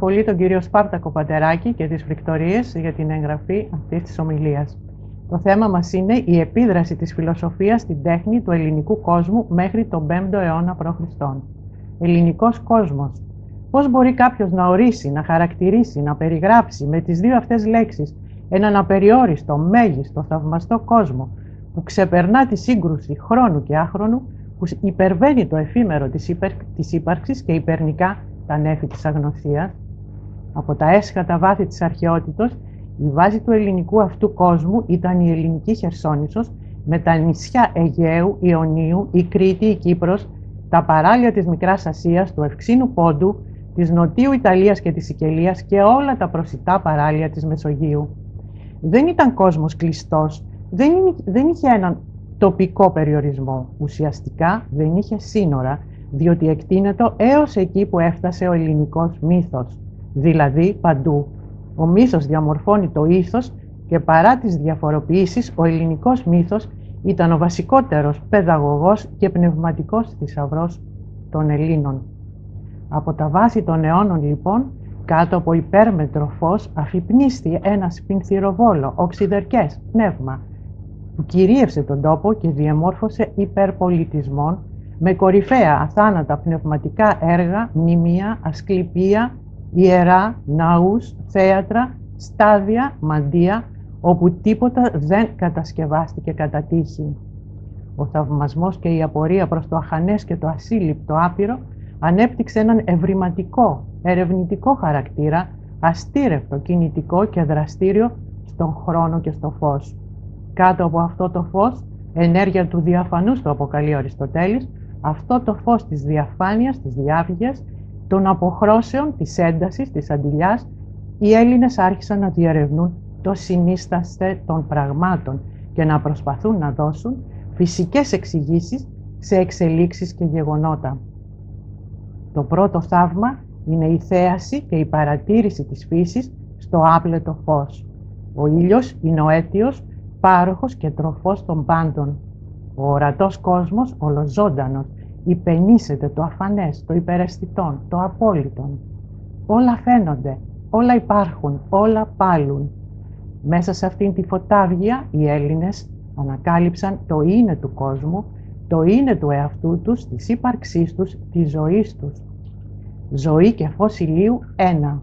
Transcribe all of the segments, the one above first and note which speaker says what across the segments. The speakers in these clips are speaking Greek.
Speaker 1: Ευχαριστώ πολύ τον κύριο Σπάρτακο Πατεράκη και τις Φρικτορίες για την εγγραφή αυτής της ομιλίας. Το θέμα μας είναι η επίδραση της φιλοσοφίας στην τέχνη του ελληνικού κόσμου μέχρι τον 5ο αιώνα π.Χ. Ελληνικός κόσμος. Πώς μπορεί κάποιος να ορίσει, να χαρακτηρίσει, να περιγράψει με τις δύο αυτές λέξεις έναν απεριόριστο, μέγιστο, θαυμαστό κόσμο που ξεπερνά τη σύγκρουση χρόνου και άχρονου, που υπερβαίνει το εφήμερο της, υπερ, της ύπαρξης και υπερνικά τα νέφη της αγνωσίας; Από τα έσχατα βάθη της αρχαιότητος, η βάση του ελληνικού αυτού κόσμου ήταν η ελληνική Χερσόνησος με τα νησιά Αιγαίου, Ιωνίου, η Κρήτη, η Κύπρος, τα παράλια της Μικράς Ασίας, του Ευξήνου Πόντου, της Νοτίου Ιταλίας και της Σικελίας και όλα τα προσιτά παράλια της Μεσογείου. Δεν ήταν κόσμος κλειστός, δεν, δεν είχε έναν τοπικό περιορισμό. Ουσιαστικά δεν είχε σύνορα, διότι εκτείνετο έως εκεί που έφτασε ο ελληνικός μύθος, δηλαδή παντού. Ο μύθος διαμορφώνει το ήθος και παρά τις διαφοροποιήσεις, ο ελληνικός μύθος ήταν ο βασικότερος παιδαγωγός και πνευματικός θησαυρός των Ελλήνων. Από τα βάση των αιώνων λοιπόν, κάτω από υπέρμετρο φως, αφυπνίστη ένα σπινθυροβόλο, οξυδερκές πνεύμα, που κυρίευσε τον τόπο και διαμόρφωσε υπερπολιτισμών με κορυφαία αθάνατα πνευματικά έργα, μνημεία, ασκληπία, ιερά, ναούς, θέατρα, στάδια, μαντεία, όπου τίποτα δεν κατασκευάστηκε κατά τύχη. Ο θαυμασμός και η απορία προς το αχανές και το ασύλληπτο άπειρο ανέπτυξε έναν ευρηματικό, ερευνητικό χαρακτήρα, αστήρευτο, κινητικό και δραστήριο στον χρόνο και στο φως. Κάτω από αυτό το φως, ενέργεια του διαφανούς το αποκαλεί ο Αριστοτέλης, αυτό το φως της διαφάνειας, της διάβγειας, των αποχρώσεων, της έντασης, της αντιλιάς, οι Έλληνες άρχισαν να διαρευνούν το συνίσταστε των πραγμάτων και να προσπαθούν να δώσουν φυσικές εξηγήσεις σε εξελίξεις και γεγονότα. Το πρώτο θαύμα είναι η θέαση και η παρατήρηση της φύσης στο άπλετο φως. Ο ήλιος είναι ο αίτιος, πάροχος και τροφός των πάντων. Ο ορατός κόσμος, ολοζώντανος, υπενήσεται το αφανές, το υπεραισθητόν, το απόλυτον. Όλα φαίνονται, όλα υπάρχουν, όλα πάλουν. Μέσα σε αυτήν τη φωτάβγια οι Έλληνες ανακάλυψαν το είναι του κόσμου, το είναι του εαυτού τους, της ύπαρξής τους, της ζωής τους. Ζωή και φως ηλίου ένα.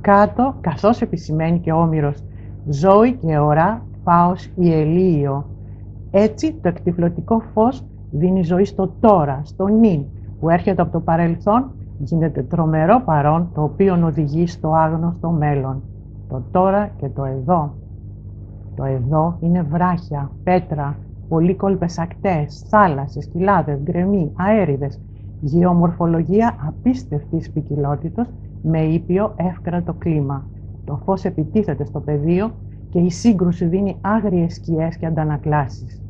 Speaker 1: Κάτω, καθώς επισημαίνει και Όμηρος, ζωή και ωρά φάος ηλίο. Έτσι το εκτιφλωτικό φως δίνει ζωή στο τώρα, στο νυν, που έρχεται από το παρελθόν, γίνεται τρομερό παρόν, το οποίο οδηγεί στο άγνωστο μέλλον το τώρα και το εδώ. Το εδώ είναι βράχια, πέτρα, πολύκολπες ακτές, θάλασσες, κοιλάδες, γκρεμοί, αέριδες, γεωμορφολογία απίστευτης ποικιλότητος με ήπιο εύκρατο κλίμα. Το φως επιτίθεται στο πεδίο και η σύγκρουση δίνει άγριες σκιές και αντανακλάσεις.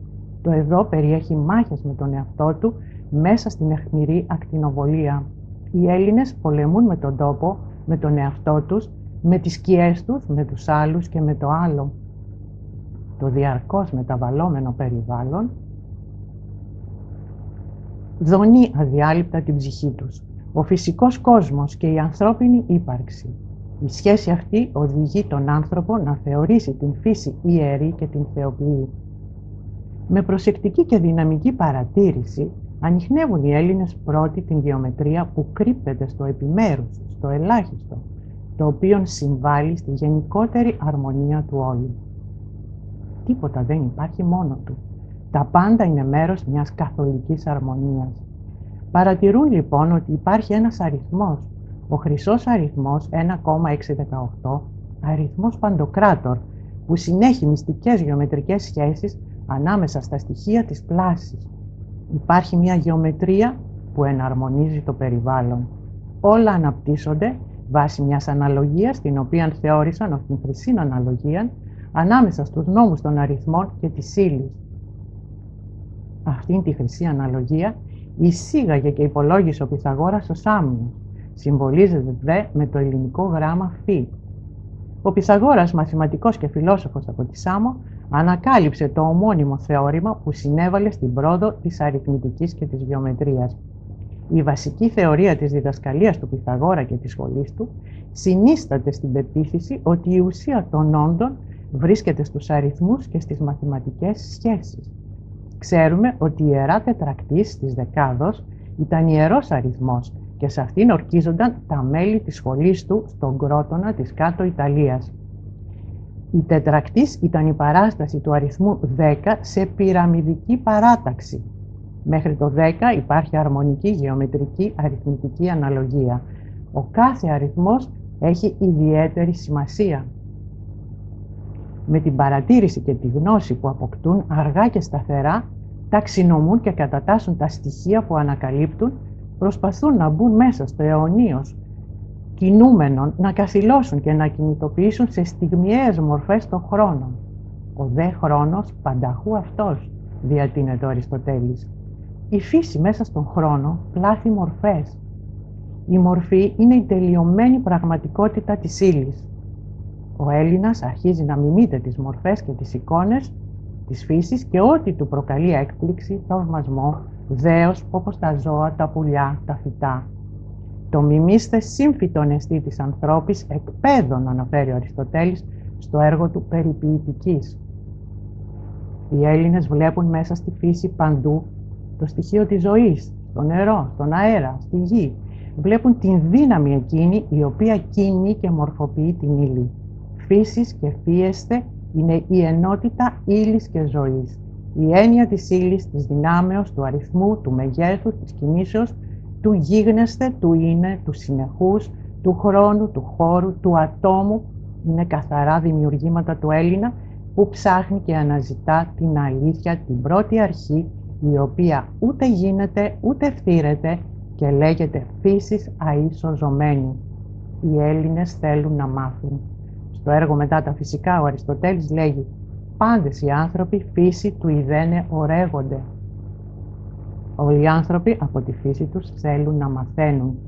Speaker 1: Το εδώ περιέχει μάχες με τον εαυτό του μέσα στην αιχμηρή ακτινοβολία. Οι Έλληνες πολεμούν με τον τόπο, με τον εαυτό τους με τις σκιές τους, με τους άλλους και με το άλλο. Το διαρκώς μεταβαλλόμενο περιβάλλον δονεί αδιάλειπτα την ψυχή τους. Ο φυσικός κόσμος και η ανθρώπινη ύπαρξη. Η σχέση αυτή οδηγεί τον άνθρωπο να θεωρήσει την φύση ιερή και την θεοποιεί. Με προσεκτική και δυναμική παρατήρηση ανοιχνεύουν οι Έλληνες πρώτοι την γεωμετρία που κρύπτεται στο επιμέρους, στο ελάχιστο, το οποίο συμβάλλει στη γενικότερη αρμονία του όλου. Τίποτα δεν υπάρχει μόνο του. Τα πάντα είναι μέρος μιας καθολικής αρμονίας. Παρατηρούν λοιπόν ότι υπάρχει ένας αριθμός, ο χρυσός αριθμός 1,618, αριθμός παντοκράτορ, που συνέχει μυστικές γεωμετρικές σχέσεις ανάμεσα στα στοιχεία της πλάσης. Υπάρχει μια γεωμετρία που εναρμονίζει το περιβάλλον. Όλα αναπτύσσονται βάσει μιας αναλογίας την οποία θεώρησαν ως την χρυσή αναλογία ανάμεσα στους νόμους των αριθμών και της ύλη. Αυτήν τη χρυσή αναλογία εισήγαγε και υπολόγισε ο Πυθαγόρας ο Σάμνος. Συμβολίζεται δε με το ελληνικό γράμμα φ. Ο Πυθαγόρας, μαθηματικός και φιλόσοφος από τη Σάμο, ανακάλυψε το ομώνυμο θεώρημα που συνέβαλε στην πρόοδο της αριθμητικής και της γεωμετρίας. Η βασική θεωρία της διδασκαλίας του Πυθαγόρα και της σχολής του συνίσταται στην πεποίθηση ότι η ουσία των όντων βρίσκεται στους αριθμούς και στις μαθηματικές σχέσεις. Ξέρουμε ότι η Ιερά Τετρακτής της Δεκάδος ήταν ιερός αριθμός και σε αυτήν ορκίζονταν τα μέλη της σχολής του στον Κρότονα της κάτω Ιταλίας. Η τετρακτής ήταν η παράσταση του αριθμού 10 σε πυραμιδική παράταξη. Μέχρι το 10 υπάρχει αρμονική γεωμετρική αριθμητική αναλογία. Ο κάθε αριθμός έχει ιδιαίτερη σημασία. Με την παρατήρηση και τη γνώση που αποκτούν αργά και σταθερά, ταξινομούν και κατατάσσουν τα στοιχεία που ανακαλύπτουν, προσπαθούν να μπουν μέσα στο αιωνίος κινούμενων, να καθυλώσουν και να κινητοποιήσουν σε στιγμιαίες μορφές των χρόνων. Ο δε χρόνος πανταχού αυτός, διατείνεται ο Αριστοτέλης. Η φύση μέσα στον χρόνο πλάθει μορφές. Η μορφή είναι η τελειωμένη πραγματικότητα της ύλης. Ο Έλληνας αρχίζει να μιμείται τις μορφές και τις εικόνες της φύσης και ό,τι του προκαλεί έκπληξη, θαυμασμό, δέος όπως τα ζώα, τα πουλιά, τα φυτά. Το μιμήστε σύμφυτον εστί της ανθρώπης εκπαίδων αναφέρει ο Αριστοτέλης στο έργο του περιποιητικής. Οι Έλληνες βλέπουν μέσα στη φύση παντού το στοιχείο της ζωής, στο νερό, στον αέρα, στη γη. Βλέπουν την δύναμη εκείνη η οποία κινεί και μορφοποιεί την ύλη. Φύσης και φίεστε είναι η ενότητα ύλης και ζωής. Η έννοια της ύλης, της δυνάμεως, του αριθμού, του μεγέθους, της κινήσεως, του γίγνεσθε, του είναι, του συνεχούς, του χρόνου, του χώρου, του ατόμου, είναι καθαρά δημιουργήματα του Έλληνα που ψάχνει και αναζητά την αλήθεια, την πρώτη αρχή, η οποία ούτε γίνεται ούτε φτύρεται και λέγεται φύσης αίσοζωμένη. Οι Έλληνες θέλουν να μάθουν. Στο έργο μετά τα φυσικά ο Αριστοτέλης λέγει «Πάντες οι άνθρωποι φύση του ιδένε ορέγονται». Όλοι οι άνθρωποι από τη φύση τους θέλουν να μαθαίνουν.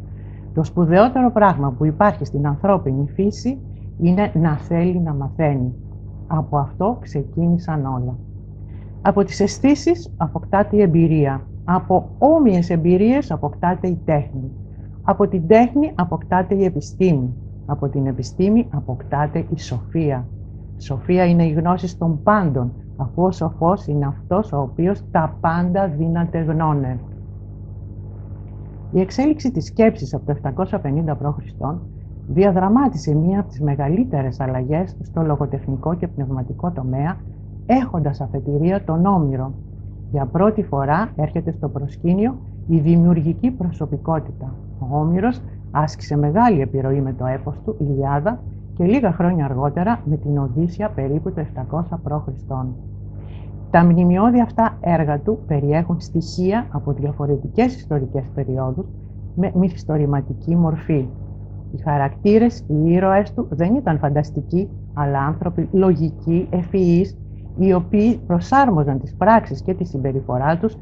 Speaker 1: Το σπουδαιότερο πράγμα που υπάρχει στην ανθρώπινη φύση είναι να θέλει να μαθαίνει. Από αυτό ξεκίνησαν όλα. Από τις αισθήσεις αποκτάται η εμπειρία. Από όμοιες εμπειρίες αποκτάται η τέχνη. Από την τέχνη αποκτάται η επιστήμη. Από την επιστήμη αποκτάται η σοφία. Σοφία είναι η γνώση των πάντων, αφού ο σοφός είναι αυτός ο οποίος τα πάντα δύναται γνώνε. Η εξέλιξη της σκέψης από το 750 π.Χ. διαδραμάτισε μία από τις μεγαλύτερες αλλαγές στο λογοτεχνικό και πνευματικό τομέα, έχοντας αφετηρία τον Όμηρο. Για πρώτη φορά έρχεται στο προσκήνιο η δημιουργική προσωπικότητα. Ο Όμηρος άσκησε μεγάλη επιρροή με το έπος του «Ιλιάδα» και λίγα χρόνια αργότερα με την Οδύσσια περίπου το 700 π.Χ. Τα μνημειώδη αυτά έργα του περιέχουν στοιχεία από διαφορετικές ιστορικές περιόδους με μυθιστορηματική μορφή. Οι χαρακτήρες, οι ήρωες του δεν ήταν φανταστικοί, αλλά άνθρωποι λογικοί, ευφυείς, οι οποίοι προσάρμοζαν τις πράξεις και τη συμπεριφορά τους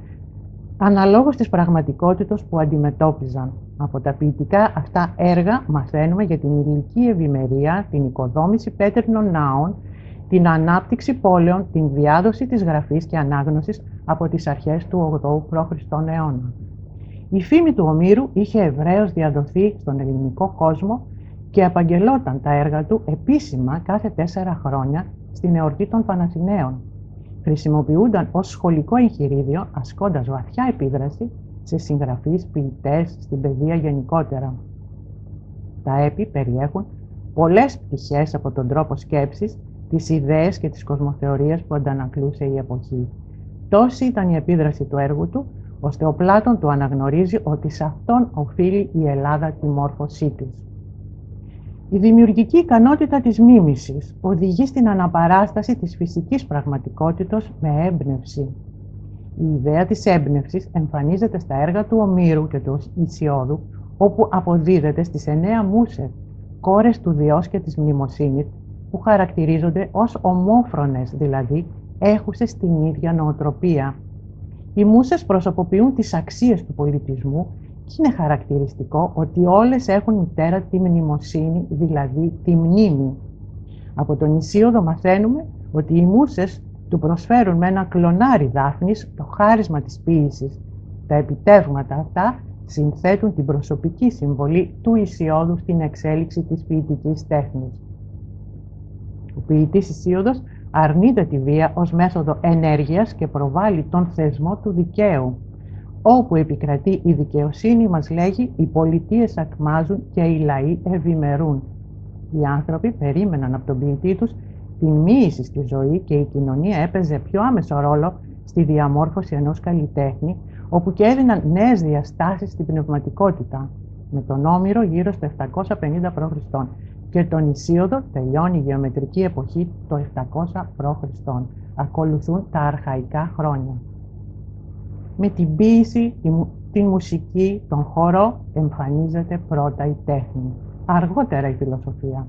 Speaker 1: αναλόγως της πραγματικότητας που αντιμετώπιζαν. Από τα ποιητικά αυτά έργα μαθαίνουμε για την ηλική ευημερία, την οικοδόμηση πέτρινων ναών, την ανάπτυξη πόλεων, την διάδοση της γραφής και ανάγνωσης από τις αρχές του 8ου π.Χ. αιώνα. Η φήμη του Ομήρου είχε ευρέως διαδοθεί στον ελληνικό κόσμο και απαγγελόταν τα έργα του επίσημα κάθε τέσσερα χρόνια στην εορτή των Παναθηναίων. Χρησιμοποιούνταν ως σχολικό εγχειρίδιο, ασκώντας βαθιά επίδραση σε συγγραφείς, ποιητές, στην παιδεία γενικότερα. Τα έπι περιέχουν πολλές πτυχές από τον τρόπο σκέψης, τις ιδέες και τις κοσμοθεωρίες που αντανακλούσε η εποχή. Τόση ήταν η επίδραση του έργου του, ώστε ο Πλάτων του αναγνωρίζει ότι σε αυτόν οφείλει η Ελλάδα τη μόρφωσή της. Η δημιουργική ικανότητα της μίμησης οδηγεί στην αναπαράσταση της φυσικής πραγματικότητας με έμπνευση. Η ιδέα της έμπνευσης εμφανίζεται στα έργα του Ομήρου και του Ισιώδου, όπου αποδίδεται στις εννέα μουσες, κόρες του Διός και της Μνημοσύνης, που χαρακτηρίζονται ως ομόφρονες, δηλαδή έχουσες την ίδια νοοτροπία. Οι μουσες προσωποποιούν τις αξίες του πολιτισμού και είναι χαρακτηριστικό ότι όλες έχουν μητέρα τη μνημοσύνη, δηλαδή τη μνήμη. Από τον Ισίωδο μαθαίνουμε ότι οι μουσες του προσφέρουν με ένα κλονάρι δάφνης το χάρισμα της ποίησης. Τα επιτεύγματα αυτά συνθέτουν την προσωπική συμβολή του Ισιώδου στην εξέλιξη της ποιητικής τέχνης. Ο ποιητής Ισίωδος αρνείται τη βία ως μέθοδο ενέργειας και προβάλλει τον θεσμό του δικαίου. Όπου επικρατεί η δικαιοσύνη μας λέγει οι πολιτείες ακμάζουν και οι λαοί ευημερούν. Οι άνθρωποι περίμεναν από τον ποιητή τους την μοίηση στη ζωή και η κοινωνία έπαιζε πιο άμεσο ρόλο στη διαμόρφωση ενός καλλιτέχνη, όπου και έδιναν νέες διαστάσεις στην πνευματικότητα. Με τον Όμηρο γύρω στο 750 π.Χ. και τον Ισίωδο τελειώνει η γεωμετρική εποχή το 700 π.Χ. Ακολουθούν τα αρχαϊκά χρόνια. Με την ποίηση, την μουσική, τον χώρο εμφανίζεται πρώτα η τέχνη. Αργότερα η φιλοσοφία.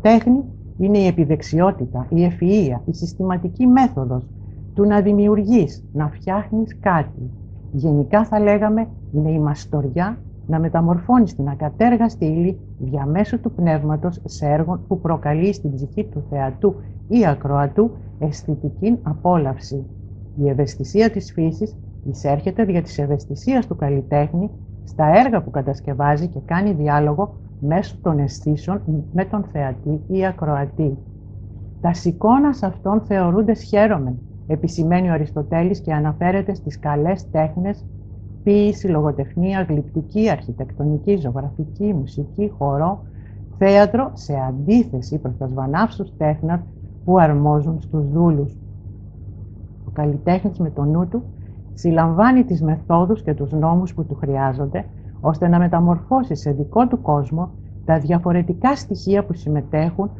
Speaker 1: Τέχνη είναι η επιδεξιότητα, η ευφυΐα, η συστηματική μέθοδος του να δημιουργείς, να φτιάχνεις κάτι. Γενικά θα λέγαμε είναι η μαστοριά να μεταμορφώνεις την ακατέργαστη ύλη διαμέσου του πνεύματος σε έργο που προκαλεί στην ψυχή του θεατού ή ακροατού αισθητική απόλαυση. Η ευαισθησία της φύσης εισέρχεται δια της ευαισθησίας του καλλιτέχνη στα έργα που κατασκευάζει και κάνει διάλογο μέσω των αισθήσεων με τον θεατή ή ακροατή. Τα σηκώνας αυτών θεωρούνται χαίρομεν, επισημαίνει ο Αριστοτέλης και αναφέρεται στις καλές τέχνες, ποίηση, λογοτεχνία, γλυπτική, αρχιτεκτονική, ζωγραφική, μουσική, χορό, θέατρο, σε αντίθεση προς τα σβανάυσους τέχνα που αρμόζουν στους δούλους. Ο καλλιτέχνης με το νου του συλλαμβάνει τις μεθόδους και τους νόμους που του χρειάζονται, ώστε να μεταμορφώσεις σε δικό του κόσμο τα διαφορετικά στοιχεία που συμμετέχουν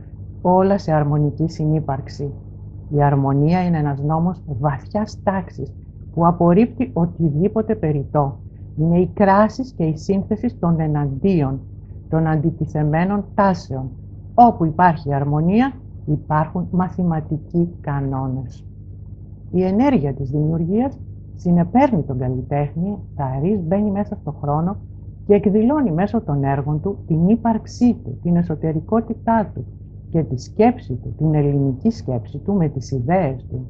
Speaker 1: όλα σε αρμονική συνύπαρξη. Η αρμονία είναι ένας νόμος βαθιάς τάξης που απορρίπτει οτιδήποτε περιττό. Είναι η κράσης και η σύνθεσης των εναντίων, των αντιτιθεμένων τάσεων. Όπου υπάρχει αρμονία υπάρχουν μαθηματικοί κανόνες. Η ενέργεια της δημιουργίας συνεπέρνει τον καλλιτέχνη, τα μπαίνει μέσα στον χρόνο και εκδηλώνει μέσω των έργων του την ύπαρξή του, την εσωτερικότητά του και τη σκέψη του, την ελληνική σκέψη του με τις ιδέες του.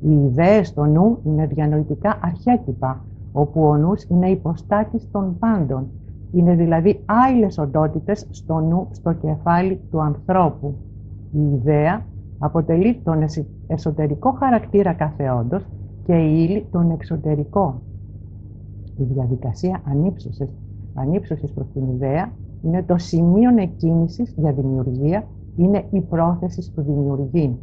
Speaker 1: Οι ιδέες στο νου είναι διανοητικά αρχέτυπα, όπου ο νους είναι υποστάτης των πάντων. Είναι δηλαδή άειλες οντότητες στο νου, στο κεφάλι του ανθρώπου. Η ιδέα αποτελεί τον εσωτερικό χαρακτήρα κάθε όντως και η ύλη τον εξωτερικό. Η διαδικασία ανύψωσης ανύψωσης προς την ιδέα είναι το σημείο εκκίνησης για δημιουργία, είναι η πρόθεση του δημιουργή.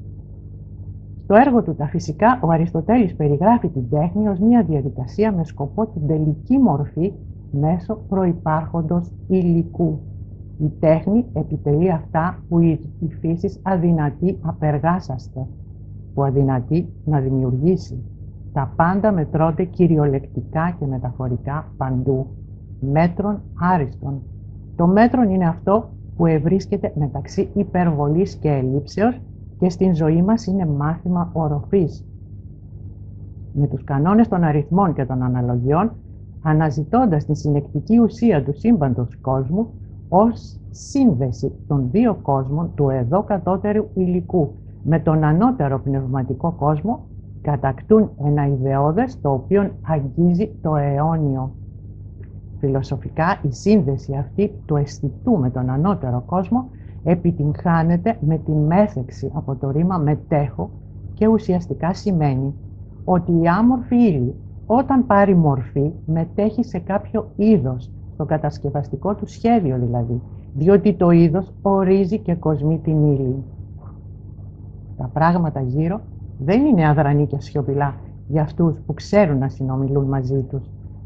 Speaker 1: Στο έργο του «Τα φυσικά» ο Αριστοτέλης περιγράφει την τέχνη ως μια διαδικασία με σκοπό την τελική μορφή μέσω προϋπάρχοντος υλικού. Η τέχνη επιτελεί αυτά που η φύση αδυνατή απεργάσαστε, που αδυνατεί να δημιουργήσει. Τα πάντα μετρώνται κυριολεκτικά και μεταφορικά παντού μέτρων άριστον. Το μέτρον είναι αυτό που ευρίσκεται μεταξύ υπερβολής και ελλείψεως και στην ζωή μας είναι μάθημα οροφής. Με τους κανόνες των αριθμών και των αναλογιών, αναζητώντας την συνεκτική ουσία του σύμπαντος κόσμου ως σύνδεση των δύο κόσμων του εδώ κατώτερου υλικού με τον ανώτερο πνευματικό κόσμο, κατακτούν ένα ιδεώδες το οποίο αγγίζει το αιώνιο. Φιλοσοφικά η σύνδεση αυτή του αισθητού με τον ανώτερο κόσμο επιτυγχάνεται με την μέθεξη από το ρήμα μετέχω και ουσιαστικά σημαίνει ότι η άμορφη ύλη όταν πάρει μορφή μετέχει σε κάποιο είδος, το κατασκευαστικό του σχέδιο δηλαδή, διότι το είδος ορίζει και κοσμεί την ύλη. Τα πράγματα γύρω δεν είναι αδρανή και σιωπηλά για αυτούς που ξέρουν να συνομιλούν μαζί τους.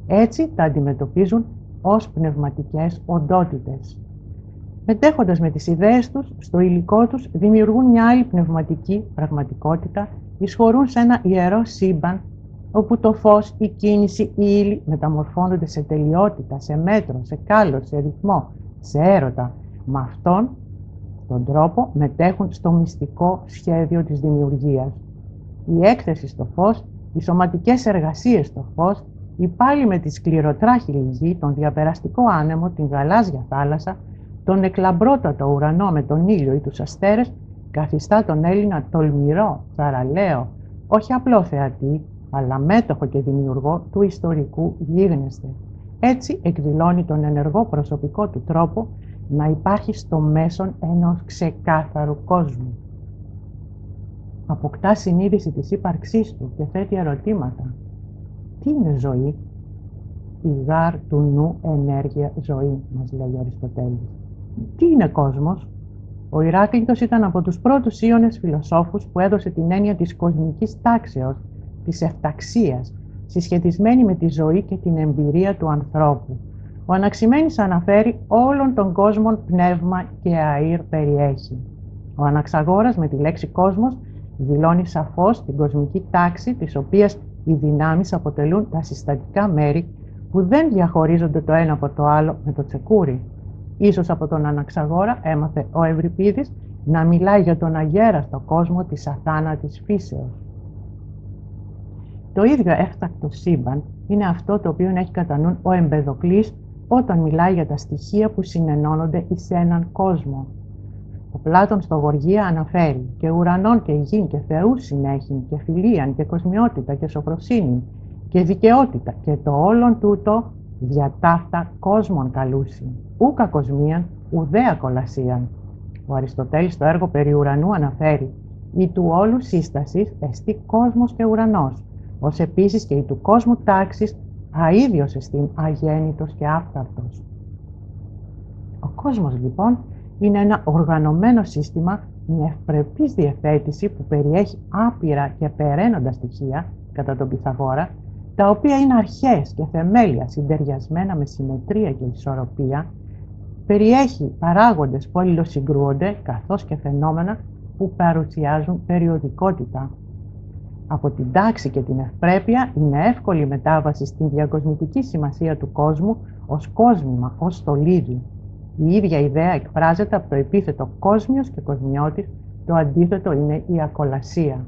Speaker 1: Έτσι τα αντιμετωπίζουν ως πνευματικές οντότητες. Μετέχοντας με τις ιδέες τους, στο υλικό τους δημιουργούν μια άλλη πνευματική πραγματικότητα, εισχωρούν σε ένα ιερό σύμπαν, όπου το φως, η κίνηση, η ύλη μεταμορφώνονται σε τελειότητα, σε μέτρο, σε κάλο, σε ρυθμό, σε έρωτα. Με αυτόν τον τρόπο μετέχουν στο μυστικό σχέδιο της δημιουργίας. Η έκθεση στο φως, οι σωματικές εργασίες στο φως, ή πάλι με τη σκληροτράχηλη γη, τον διαπεραστικό άνεμο, την γαλάζια θάλασσα, τον εκλαμπρότατο ουρανό με τον ήλιο ή τους αστέρες, καθιστά τον Έλληνα τολμηρό, θαραλέο, όχι απλό θεατή, αλλά μέτοχο και δημιουργό του ιστορικού γίγνεσθε. Έτσι εκδηλώνει τον ενεργό προσωπικό του τρόπο να υπάρχει στο μέσον ενός ξεκάθαρου κόσμου. Αποκτά συνείδηση της ύπαρξής του και θέτει ερωτήματα. Τι είναι ζωή; Η γάρ του νου ενέργεια ζωή, μας λέει ο Αριστοτέλης. Τι είναι κόσμος; Ο Ηράκλειτος ήταν από τους πρώτους ίονες φιλοσόφους που έδωσε την έννοια της κοσμικής τάξεως, της εφταξίας, συσχετισμένη με τη ζωή και την εμπειρία του ανθρώπου. Ο Αναξημένης αναφέρει όλον τον κόσμο πνεύμα και αΐρ περιέχει. Ο Αναξαγόρας με τη λέξη κόσμος δηλώνει σαφώς την κοσμική τάξη της οποίας οι δυνάμεις αποτελούν τα συστατικά μέρη που δεν διαχωρίζονται το ένα από το άλλο με το τσεκούρι. Ίσως από τον Αναξαγόρα έμαθε ο Ευρυπίδης να μιλάει για τον αγέραστο κόσμο της αθάνατης φύσεως. Το ίδιο έφτακτο σύμπαν είναι αυτό το οποίο έχει κατά νου ο Εμπεδοκλής όταν μιλάει για τα στοιχεία που συνενώνονται εις έναν κόσμο. Ο Πλάτων στο Γοργία αναφέρει και ουρανών και γην και θεούς συνέχιν και φιλίαν και κοσμιότητα και σοφροσύνη και δικαιότητα και το όλον τούτο διατάφτα κόσμων καλούσιν, ούκα κοσμίαν ουδέα κολασίαν. Ο Αριστοτέλης στο έργο περί ουρανού αναφέρει «Η του όλου σύστασης εστί κόσμος και ουρανός, ως επίσης και η του κόσμου τάξης αίδιος εστίν αγέννητος και άφθαρτος». Ο κόσμος λοιπόν είναι ένα οργανωμένο σύστημα με ευπρεπής διευθέτηση που περιέχει άπειρα και περαίνοντα στοιχεία, κατά τον Πυθαγόρα, τα οποία είναι αρχές και θεμέλια συντεριασμένα με συμμετρία και ισορροπία, περιέχει παράγοντες που αλληλοσυγκρούονται καθώς και φαινόμενα που παρουσιάζουν περιοδικότητα. Από την τάξη και την ευπρέπεια είναι εύκολη μετάβαση στην διακοσμητική σημασία του κόσμου ως κόσμημα, ως στολίδι. Η ίδια ιδέα εκφράζεται από το επίθετο κόσμιος και κοσμιώτης, το αντίθετο είναι η ακολασία.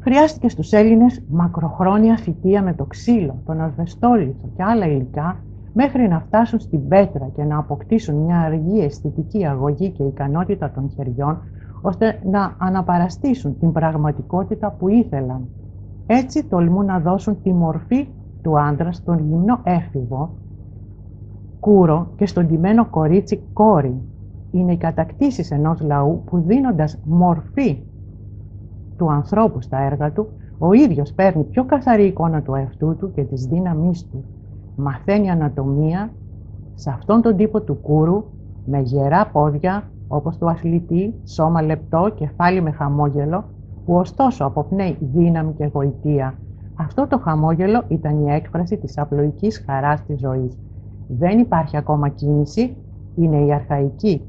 Speaker 1: Χρειάστηκε στους Έλληνες μακροχρόνια θητεία με το ξύλο, τον ασβεστόλιθο και άλλα υλικά μέχρι να φτάσουν στην πέτρα και να αποκτήσουν μια αργή αισθητική αγωγή και ικανότητα των χεριών ώστε να αναπαραστήσουν την πραγματικότητα που ήθελαν. Έτσι τολμούν να δώσουν τη μορφή του άντρα στον γυμνό έφηβο, κούρο και στον τιμένο κορίτσι κόρη. Είναι οι κατακτήσεις ενός λαού που δίνοντας μορφή του ανθρώπου στα έργα του, ο ίδιος παίρνει πιο καθαρή εικόνα του εαυτού του και της δύναμής του. Μαθαίνει ανατομία σε αυτόν τον τύπο του κούρου με γερά πόδια όπως του αθλητή, σώμα λεπτό, κεφάλι με χαμόγελο, που ωστόσο αποπνέει δύναμη και γοητεία. Αυτό το χαμόγελο ήταν η έκφραση της απλοϊκής χαράς της ζωής. Δεν υπάρχει ακόμα κίνηση, είναι η αρχαϊκή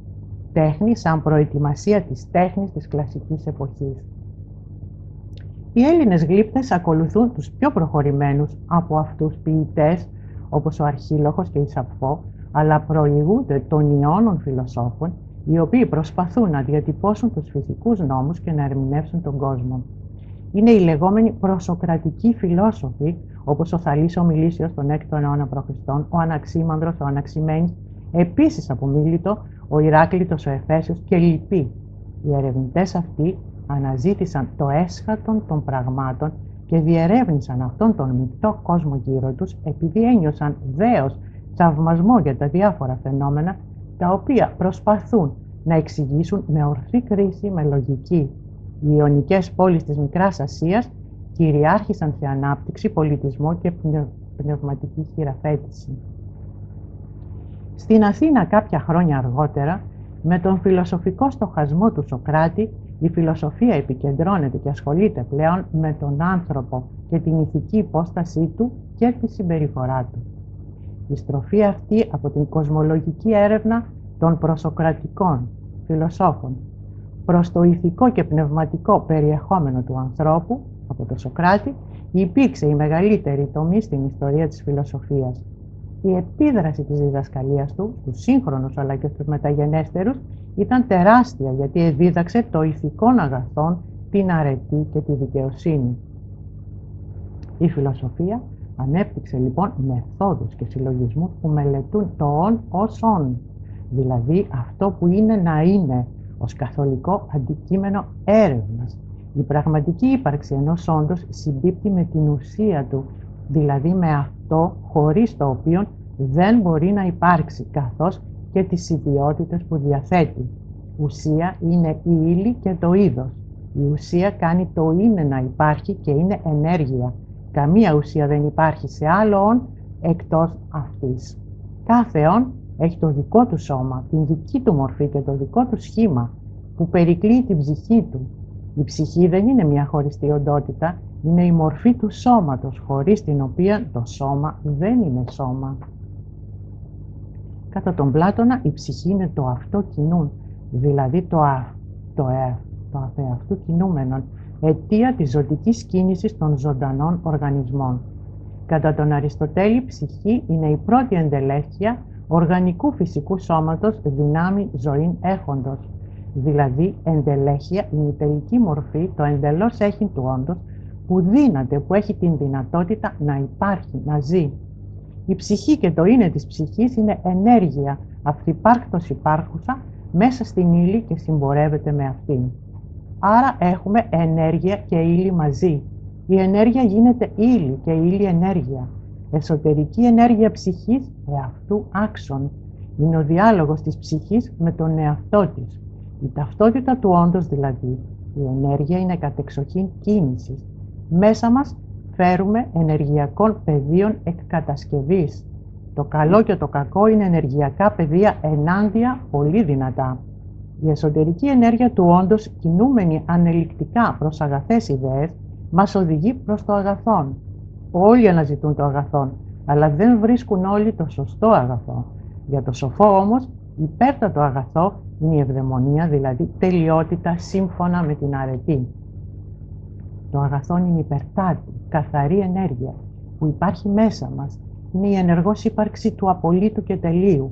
Speaker 1: τέχνη σαν προετοιμασία της τέχνης της κλασικής εποχής. Οι Έλληνες γλύπτες ακολουθούν τους πιο προχωρημένους από αυτούς ποιητές όπως ο Αρχίλοχος και η Σαπφό, αλλά προηγούνται των Ιώνων φιλοσόφων, οι οποίοι προσπαθούν να διατυπώσουν τους φυσικούς νόμους και να ερμηνεύσουν τον κόσμο. Είναι οι λεγόμενοι προσοκρατικοί φιλόσοφοι, όπως ο Θαλής ο Μιλήσιος στον 6ο αιώνα π.Χ., ο Αναξίμανδρος, ο Αναξημένης, επίσης από Μίλητο, ο Ηράκλητος, ο Εφέσιος και λοιποί. Οι ερευνητές αυτοί αναζήτησαν το έσχατον των πραγμάτων και διερεύνησαν αυτόν τον μεικτό κόσμο γύρω τους επειδή ένιωσαν δέος θαυμασμό για τα διάφορα φαινόμενα τα οποία προσπαθούν να εξηγήσουν με ορθή κρίση, με λογική. Οι Ιωνικές πόλεις της Μικράς Ασίας κυριάρχησαν σε ανάπτυξη, πολιτισμό και πνευματική χειραφέτηση. Στην Αθήνα κάποια χρόνια αργότερα, με τον φιλοσοφικό στοχασμό του Σοκράτη, η φιλοσοφία επικεντρώνεται και ασχολείται πλέον με τον άνθρωπο και την ηθική υπόστασή του και τη συμπεριφορά του. Η στροφή αυτή από την κοσμολογική έρευνα των προσοκρατικών φιλοσόφων προς το ηθικό και πνευματικό περιεχόμενο του ανθρώπου από τον Σοκράτη υπήρξε η μεγαλύτερη τομή στην ιστορία της φιλοσοφίας. Η επίδραση της διδασκαλίας του, στους σύγχρονους αλλά και στους μεταγενέστερους, ήταν τεράστια γιατί εδίδαξε το ηθικό αγαθόν, την αρετή και τη δικαιοσύνη. Η φιλοσοφία ανέπτυξε λοιπόν μεθόδους και συλλογισμούς που μελετούν το «ον» ως «ον», δηλαδή αυτό που είναι να είναι ως καθολικό αντικείμενο έρευνας Η πραγματική ύπαρξη ενός όντως συμπίπτει με την ουσία του, δηλαδή με αυτό χωρίς το οποίο δεν μπορεί να υπάρξει, καθώς και τις ιδιότητες που διαθέτει. Ουσία είναι η ύλη και το είδος. Η ουσία κάνει το είναι να υπάρχει και είναι ενέργεια. Καμία ουσία δεν υπάρχει σε άλλο όν εκτός αυτής. Κάθε όν έχει το δικό του σώμα, την δική του μορφή και το δικό του σχήμα που περικλεί την ψυχή του. Η ψυχή δεν είναι μια χωριστή οντότητα, είναι η μορφή του σώματος, χωρίς την οποία το σώμα δεν είναι σώμα. Κατά τον Πλάτωνα η ψυχή είναι το αυτό κινούν, δηλαδή το, α, το, ε, το αφεαυτού κινούμενον, αιτία της ζωτικής κίνησης των ζωντανών οργανισμών. Κατά τον Αριστοτέλη, ψυχή είναι η πρώτη εντελέχεια οργανικού φυσικού σώματος δυνάμει ζωή έχοντος, δηλαδή εντελέχεια η τελική μορφή, το εντελώς έχει του όντως, που δύναται, που έχει την δυνατότητα να υπάρχει, να ζει. Η ψυχή και το είναι της ψυχής είναι ενέργεια, αυθυπάρκτος υπάρχουσα, μέσα στην ύλη και συμπορεύεται με αυτήν. Άρα έχουμε ενέργεια και ύλη μαζί. Η ενέργεια γίνεται ύλη και ύλη ενέργεια. Εσωτερική ενέργεια ψυχής εαυτού άξον. Είναι ο διάλογος της ψυχής με τον εαυτό της. Η ταυτότητα του όντως δηλαδή. Η ενέργεια είναι κατεξοχήν κίνησης. Μέσα μας φέρουμε ενεργειακών πεδίων εκκατασκευής. Το καλό και το κακό είναι ενεργειακά πεδία ενάντια πολύ δυνατά. Η εσωτερική ενέργεια του όντως, κινούμενη ανελικτικά προς αγαθές ιδέες, μας οδηγεί προς το αγαθόν. Όλοι αναζητούν το αγαθόν, αλλά δεν βρίσκουν όλοι το σωστό αγαθό. Για το σοφό όμως, υπέρτατο αγαθό είναι η ευδαιμονία, δηλαδή τελειότητα σύμφωνα με την αρετή. Το αγαθό είναι υπερτάτη, καθαρή ενέργεια που υπάρχει μέσα μας. Είναι η ενεργός ύπαρξη του απολύτου και τελείου,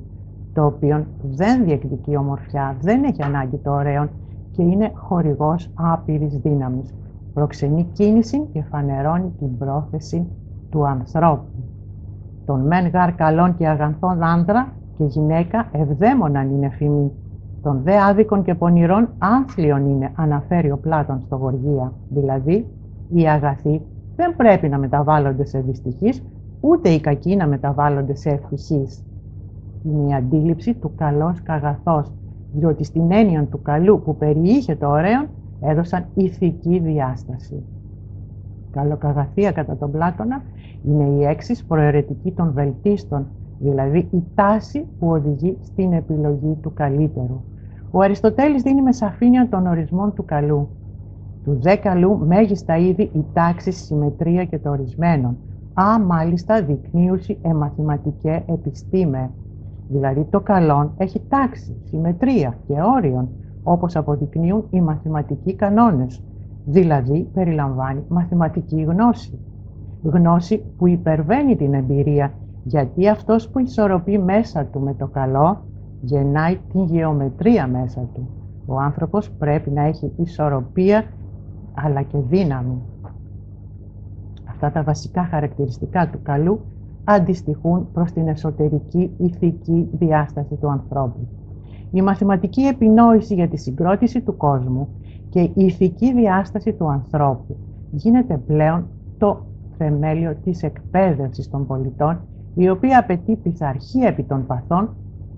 Speaker 1: το οποίο δεν διεκδικεί ομορφιά, δεν έχει ανάγκη το ωραίο και είναι χορηγός άπειρης δύναμης. Προξενεί κίνηση και φανερώνει την πρόθεση του ανθρώπου. Τον μεν γάρ καλών και αγανθών άντρα και γυναίκα ευδαίμοναν είναι φημή. Τον δε άδικων και πονηρών άνθλιον είναι, αναφέρει ο Πλάτων στο Γοργία. Δηλαδή, οι αγαθοί δεν πρέπει να μεταβάλλονται σε δυστυχείς, ούτε οι κακοί να μεταβάλλονται σε ευτυχείς είναι η αντίληψη του καλός καγαθός, διότι στην έννοια του καλού που περιείχε το ωραίο έδωσαν ηθική διάσταση. Καλοκαγαθία κατά τον Πλάτωνα είναι η έξις προαιρετική των βελτίστων, δηλαδή η τάση που οδηγεί στην επιλογή του καλύτερου. Ο Αριστοτέλης δίνει με σαφήνεια των ορισμών του καλού. Του δε καλού μέγιστα είδη η τάξη, συμμετρία και το ορισμένων. Α, μάλιστα, δεικνύουση εμαθηματικέ επιστήμε, Δηλαδή το καλόν έχει τάξη, συμμετρία και όριον, όπως αποδεικνύουν οι μαθηματικοί κανόνες. Δηλαδή περιλαμβάνει μαθηματική γνώση. Γνώση που υπερβαίνει την εμπειρία, γιατί αυτός που ισορροπεί μέσα του με το καλό, γεννάει την γεωμετρία μέσα του. Ο άνθρωπος πρέπει να έχει ισορροπία αλλά και δύναμη. Αυτά τα βασικά χαρακτηριστικά του καλού αντιστοιχούν προς την εσωτερική ηθική διάσταση του ανθρώπου. Η μαθηματική επινόηση για τη συγκρότηση του κόσμου και η ηθική διάσταση του ανθρώπου γίνεται πλέον το θεμέλιο της εκπαίδευσης των πολιτών, η οποία απαιτεί πειθαρχία επί των παθών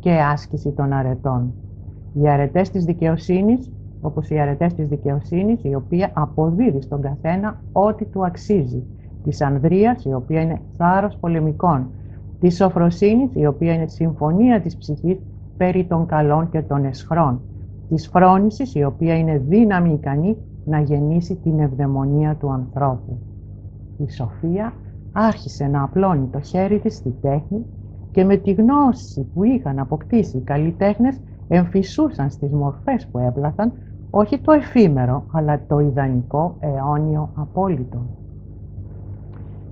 Speaker 1: και άσκηση των αρετών. Οι αρετές της δικαιοσύνης, όπως οι αρετές της δικαιοσύνης, η οποία αποδίδει στον καθένα ό,τι του αξίζει, της Ανδρείας, η οποία είναι θάρρος πολεμικών, της Σοφροσύνης, η οποία είναι συμφωνία της ψυχής περί των καλών και των εσχρών, της Φρόνησης, η οποία είναι δύναμη ικανή να γεννήσει την ευδαιμονία του ανθρώπου. Η Σοφία άρχισε να απλώνει το χέρι της στη τέχνη και με τη γνώση που είχαν αποκτήσει οι καλλιτέχνες εμφυσούσαν στις μορφές που έπλαθαν όχι το εφήμερο, αλλά το ιδανικό αιώνιο απόλυτο.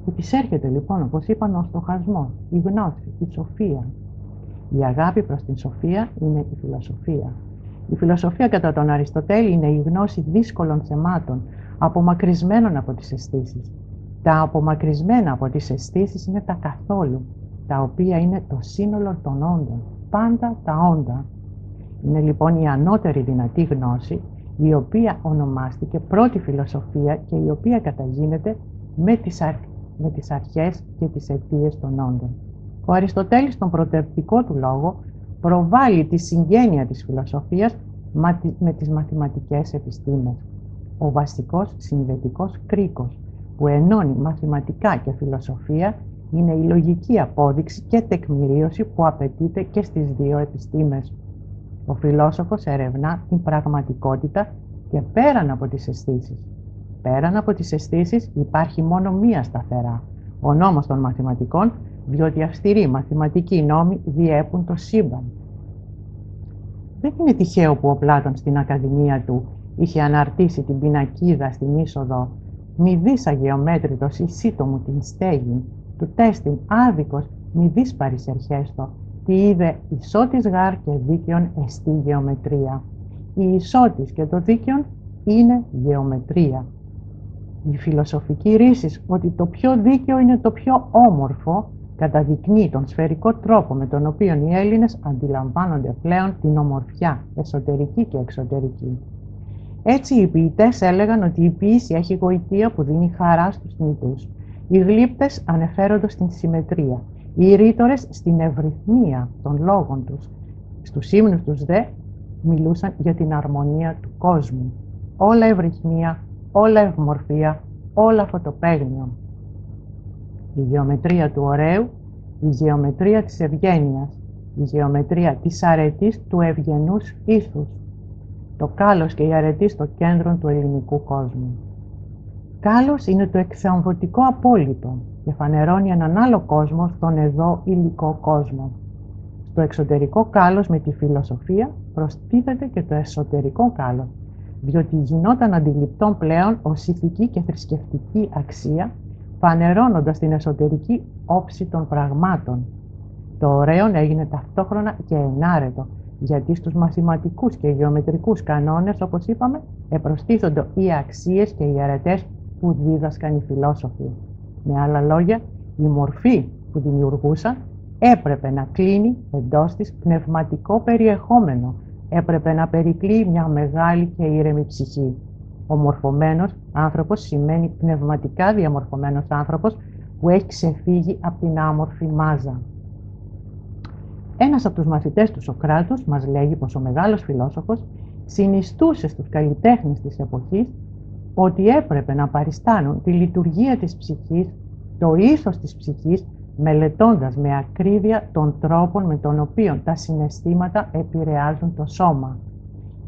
Speaker 1: Επισέρχεται λοιπόν, όπως είπαμε, ο στοχασμός, η γνώση, η σοφία. Η αγάπη προς την σοφία είναι η φιλοσοφία. Η φιλοσοφία κατά τον Αριστοτέλη είναι η γνώση δύσκολων θεμάτων, απομακρυσμένων από τις αισθήσεις. Τα απομακρυσμένα από τις αισθήσεις είναι τα καθόλου, τα οποία είναι το σύνολο των όντων, πάντα τα όντα. Είναι λοιπόν η ανώτερη δυνατή γνώση, η οποία ονομάστηκε πρώτη φιλοσοφία και η οποία καταγίνεται με τις, αρχ... με τις αρχές και τις αιτίες των όντων. Ο Αριστοτέλης στον πρωτευτικό του λόγο προβάλλει τη συγγένεια της φιλοσοφίας με τις μαθηματικές επιστήμες. Ο βασικός συνδετικός κρίκος που ενώνει μαθηματικά και φιλοσοφία είναι η λογική απόδειξη και τεκμηρίωση που απαιτείται και στις δύο επιστήμες. Ο φιλόσοφος ερευνά την πραγματικότητα και πέραν από τις αισθήσεις. Πέραν από τις αισθήσεις υπάρχει μόνο μία σταθερά, ο νόμος των μαθηματικών, διότι αυστηροί μαθηματικοί νόμοι διέπουν το σύμπαν. Δεν είναι τυχαίο που ο Πλάτων στην Ακαδημία του είχε αναρτήσει την πινακίδα στην είσοδο «Μη δεις αγεωμέτρητος η σύτομου την στέγη, του τέστην άδικος μη δεις παρισερχέστο, τι είδε ισότης γάρ και δίκαιον εστί γεωμετρία. Η ισότης και το δίκαιον είναι γεωμετρία. Η φιλοσοφική ρίση ότι το πιο δίκαιο είναι το πιο όμορφο καταδεικνύει τον σφαιρικό τρόπο με τον οποίο οι Έλληνες αντιλαμβάνονται πλέον την ομορφιά, εσωτερική και εξωτερική. Έτσι οι ποιητές έλεγαν ότι η ποίηση έχει γοητεία που δίνει χαρά στους νητούς. Οι γλύπτες ανεφέρονται στην συμμετρία, οι ρήτορες στην ευρυθμία των λόγων τους. Στους ύμνους τους δε μιλούσαν για την αρμονία του κόσμου. Όλα ευρυθμία, όλα ευμορφία, όλα φωτοπαίγνιο. Η γεωμετρία του ωραίου, η γεωμετρία της ευγένειας, η γεωμετρία της αρετής του ευγενούς ήθους. Το κάλος και η αρετή στο κέντρο του ελληνικού κόσμου. Κάλος είναι το εξαμβωτικό απόλυτο και φανερώνει έναν άλλο κόσμο στον εδώ υλικό κόσμο. Στο εξωτερικό κάλος με τη φιλοσοφία προστίθεται και το εσωτερικό κάλος, διότι γινόταν αντιληπτόν πλέον ως ηθική και θρησκευτική αξία, φανερώνοντας την εσωτερική όψη των πραγμάτων. Το ωραίο έγινε ταυτόχρονα και ενάρετο, γιατί στους μαθηματικούς και γεωμετρικούς κανόνες, όπως είπαμε, επροστίθονται οι αξίες και οι αρετές που δίδασκαν οι φιλόσοφοι. Με άλλα λόγια, η μορφή που δημιουργούσαν έπρεπε να κλείνει εντός της πνευματικό περιεχόμενο, έπρεπε να περικλεί μια μεγάλη και ήρεμη ψυχή. Ο μορφωμένος άνθρωπος σημαίνει πνευματικά διαμορφωμένος άνθρωπος που έχει ξεφύγει από την άμορφη μάζα. Ένας από τους μαθητές του Σοκράτους μας λέγει πως ο μεγάλος φιλόσοφος συνιστούσε στους καλλιτέχνες της εποχής ότι έπρεπε να παριστάνουν τη λειτουργία της ψυχής, το ήθος της ψυχής, μελετώντας με ακρίβεια τον τρόπο με τον οποίο τα συναισθήματα επηρεάζουν το σώμα.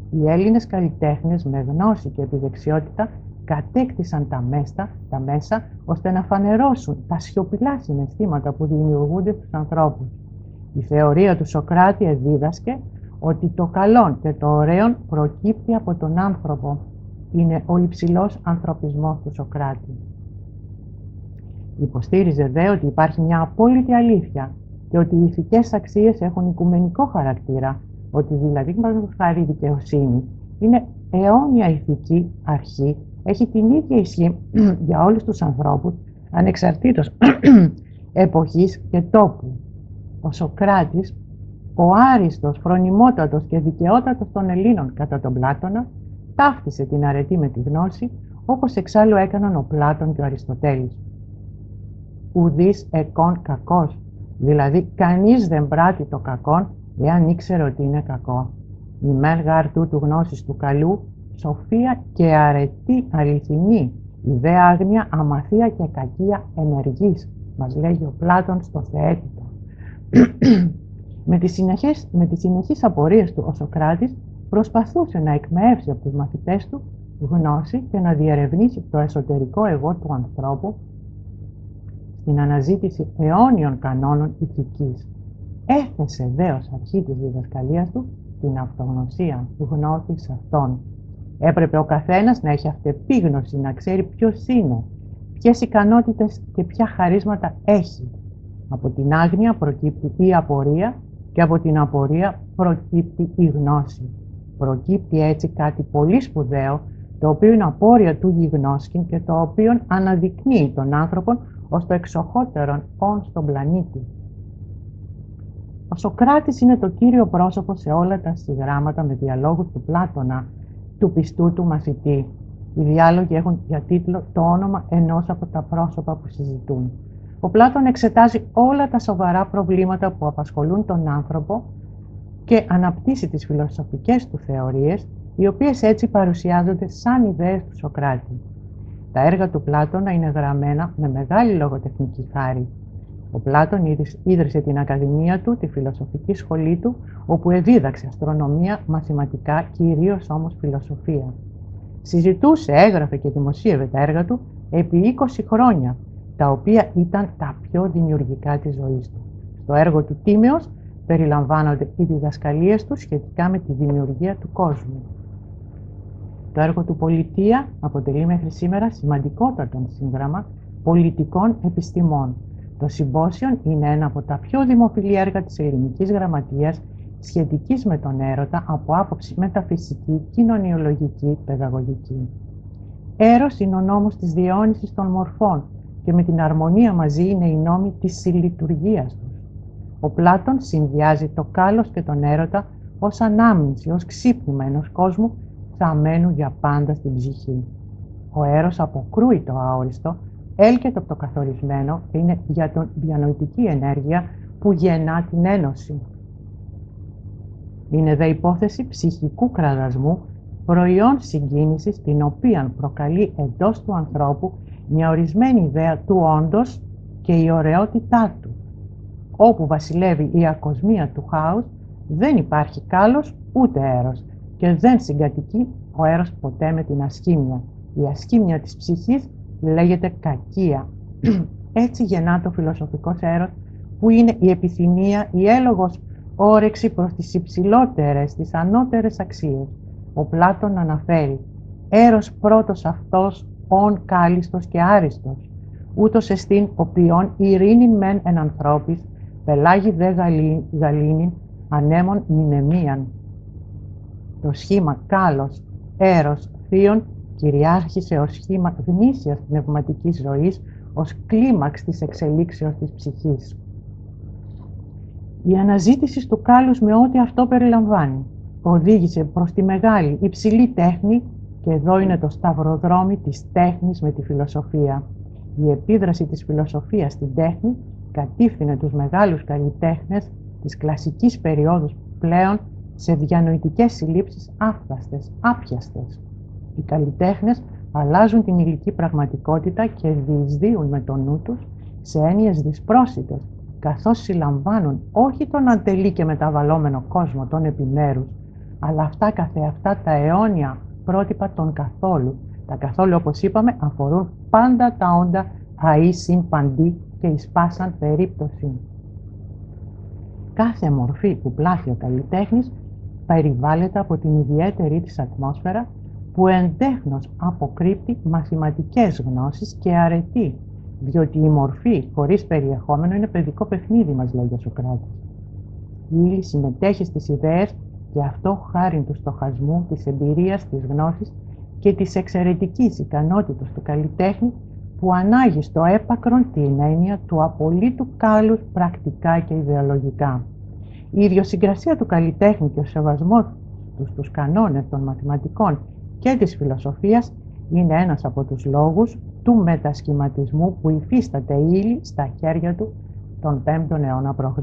Speaker 1: Οι Έλληνες καλλιτέχνες με γνώση και επιδεξιότητα κατέκτησαν τα, μέσα, τα μέσα ώστε να φανερώσουν τα σιωπηλά συναισθήματα που δημιουργούνται στους ανθρώπους. Η θεωρία του Σοκράτη δίδασκε ότι το καλό και το ωραίο προκύπτει από τον άνθρωπο είναι ο υψηλός ανθρωπισμός του Σοκράτη. Υποστήριζε δε ότι υπάρχει μια απόλυτη αλήθεια και ότι οι ηθικές αξίες έχουν οικουμενικό χαρακτήρα, ότι δηλαδή, παραδείγματος χάρη η δικαιοσύνη, είναι αιώνια ηθική αρχή, έχει την ίδια ισχύ για όλους τους ανθρώπους, ανεξαρτήτως εποχής και τόπου. Ο Σοκράτης, ο άριστος, φρονιμότατος και δικαιότατος των Ελλήνων κατά τον Πλάτωνα, ταύτισε την αρετή με τη γνώση, όπως εξάλλου έκαναν ο Πλάτων και ο Αριστοτέλης. Ουδής εκόν κακός, δηλαδή κανείς δεν πράττει το κακό εάν ήξερε ότι είναι κακό. Η μέργα αρτού του γνώσης του καλού, σοφία και αρετή αληθινή, η δε άγνοια αμαθία και κακία ενεργής, μας λέγει ο Πλάτων στο Θεέτητο. με τις συνεχείς, με τις συνεχείς απορίες του ο Σοκράτης προσπαθούσε να εκμεύσει από τους μαθητές του γνώση και να διερευνήσει το εσωτερικό εγώ του ανθρώπου στην αναζήτηση αιώνιων κανόνων ηθικής. Έθεσε δε ως αρχή της διδασκαλίας του την αυτογνωσία του γνώτης αυτών. Έπρεπε ο καθένας να έχει αυτεπίγνωση, να ξέρει ποιος είναι, ποιες ικανότητες και ποια χαρίσματα έχει. Από την άγνοια προκύπτει η απορία και από την απορία προκύπτει η γνώση. Προκύπτει έτσι κάτι πολύ σπουδαίο, το οποίο είναι απόρρια του γιγνώσκην και το οποίο αναδεικνύει τον άνθρωπο ως το εξοχότερον όν στον πλανήτη. Ο Σοκράτης είναι το κύριο πρόσωπο σε όλα τα συγγράμματα με διαλόγους του Πλάτωνα, του του πιστού του μαθητή. Οι διάλογοι έχουν για τίτλο το όνομα ενός από τα πρόσωπα που συζητούν. Ο Πλάτων εξετάζει όλα τα σοβαρά προβλήματα που απασχολούν τον άνθρωπο και αναπτύσσει τις φιλοσοφικές του θεωρίες, οι οποίες έτσι παρουσιάζονται σαν ιδέες του Σοκράτη. Τα έργα του Πλάτωνα είναι γραμμένα με μεγάλη λογοτεχνική χάρη. Ο Πλάτων ίδρυσε την Ακαδημία του, τη φιλοσοφική σχολή του, όπου εδίδαξε αστρονομία, μαθηματικά, κυρίως όμως φιλοσοφία. Συζητούσε, έγραφε και δημοσίευε τα έργα του επί 20 χρόνια, τα οποία ήταν τα πιο δημιουργικά της ζωής του. Στο έργο του Τίμεως περιλαμβάνονται οι διδασκαλίες του σχετικά με τη δημιουργία του κόσμου. Το έργο του Πολιτεία αποτελεί μέχρι σήμερα σημαντικότατο σύγγραμμα πολιτικών επιστημών. Το Συμπόσιον είναι ένα από τα πιο δημοφιλή έργα της ελληνικής γραμματείας σχετικής με τον έρωτα από άποψη μεταφυσική, κοινωνιολογική, παιδαγωγική. Έρος είναι ο νόμος της διαιώνισης των μορφών και με την αρμονία μαζί είναι οι νόμοι της συλλειτουργίας τους. Ο Πλάτων συνδυάζει το κάλος και τον έρωτα ως ανάμνηση, ως ξύπνημα ενός κόσμου θαμένου για πάντα στην ψυχή. Ο έρος αποκρούει το αόριστο, έλκεται από το καθορισμένο και είναι για τον διανοητική ενέργεια που γεννά την ένωση. Είναι δε υπόθεση ψυχικού κραδασμού, προϊόν συγκίνησης την οποία προκαλεί εντός του ανθρώπου μια ορισμένη ιδέα του όντως και η ωραιότητά του. Όπου βασιλεύει η ακοσμία του χάους, δεν υπάρχει κάλος ούτε έρος και δεν συγκατοικεί ο έρος ποτέ με την ασχήμια. Η ασχήμια της ψυχής λέγεται κακία. Έτσι γεννά το φιλοσοφικός έρος που είναι η επιθυμία, η έλογος όρεξη προς τις υψηλότερες, τις ανώτερες αξίες. Ο Πλάτων αναφέρει «Έρος πρώτος αυτός, ον κάλιστος και άριστος, ούτως εστίν οποίον ειρήνην μεν εν ανθρώπης, πελάγει δε γαλήνην, ανέμον μνημείαν». Το σχήμα κάλος, έρος, θείον κυριάρχησε ως σχήμα γνήσιας πνευματικής ζωής, ως κλίμαξ της εξελίξεως της ψυχής. Η αναζήτηση του κάλους με ό,τι αυτό περιλαμβάνει οδήγησε προς τη μεγάλη υψηλή τέχνη και εδώ είναι το σταυροδρόμι της τέχνης με τη φιλοσοφία. Η επίδραση της φιλοσοφίας στην τέχνη κατήφθηνε τους μεγάλους καλλιτέχνες της κλασικής περίοδου πλέον σε διανοητικές συλλήψεις άφθαστες, άπιαστες. Οι καλλιτέχνες αλλάζουν την υλική πραγματικότητα και διεισδύουν με το νου τους σε έννοιες δυσπρόσιτες, καθώς συλλαμβάνουν όχι τον αντελή και μεταβαλλόμενο κόσμο των επιμέρους, αλλά αυτά καθεαυτά τα αιώνια πρότυπα των καθόλου. Τα καθόλου, όπως είπαμε, αφορούν πάντα τα όντα αΐ παντή και εις πάσαν περίπτωση. Κάθε μορφή που πλάθει ο καλλιτέχνης περιβάλλεται από την ιδιαίτερη της ατμόσφαιρα που εντέχνος αποκρύπτει μαθηματικές γνώσεις και αρετή, διότι η μορφή χωρίς περιεχόμενο είναι παιδικό παιχνίδι, μας λέει ο Σοκράτης. Η ύλη συμμετέχει στις ιδέες και αυτό χάρη του στοχασμού, της εμπειρίας, της γνώσης και της εξαιρετικής ικανότητας του καλλιτέχνη που ανάγει στο έπακρον την έννοια του απολύτου κάλους πρακτικά και ιδεολογικά. Η ιδιοσυγκρασία του καλλιτέχνη και ο σεβασμός τους στους κανόνες των μαθηματικών και της φιλοσοφίας είναι ένας από τους λόγους του μετασχηματισμού που υφίσταται ύλη στα χέρια του τον 5ο αιώνα π.Χ.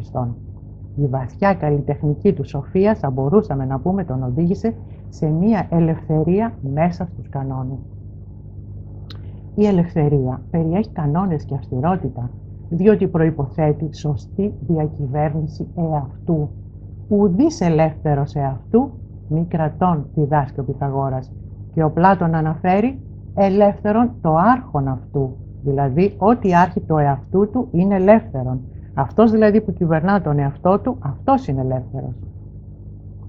Speaker 1: Η βαθιά καλλιτεχνική του σοφία θα μπορούσαμε να πούμε τον οδήγησε σε μία ελευθερία μέσα στους κανόνες. Η ελευθερία περιέχει κανόνες και αυστηρότητα, διότι προϋποθέτει σωστή διακυβέρνηση εαυτού. Ουδής ελεύθερος εαυτού, μη κρατών, διδάσκει ο Πυθαγόρας. Και ο Πλάτων αναφέρει ελεύθερον το άρχον αυτού, δηλαδή ό,τι άρχει το εαυτού του είναι ελεύθερον, αυτός δηλαδή που κυβερνά τον εαυτό του, αυτός είναι ελεύθερος.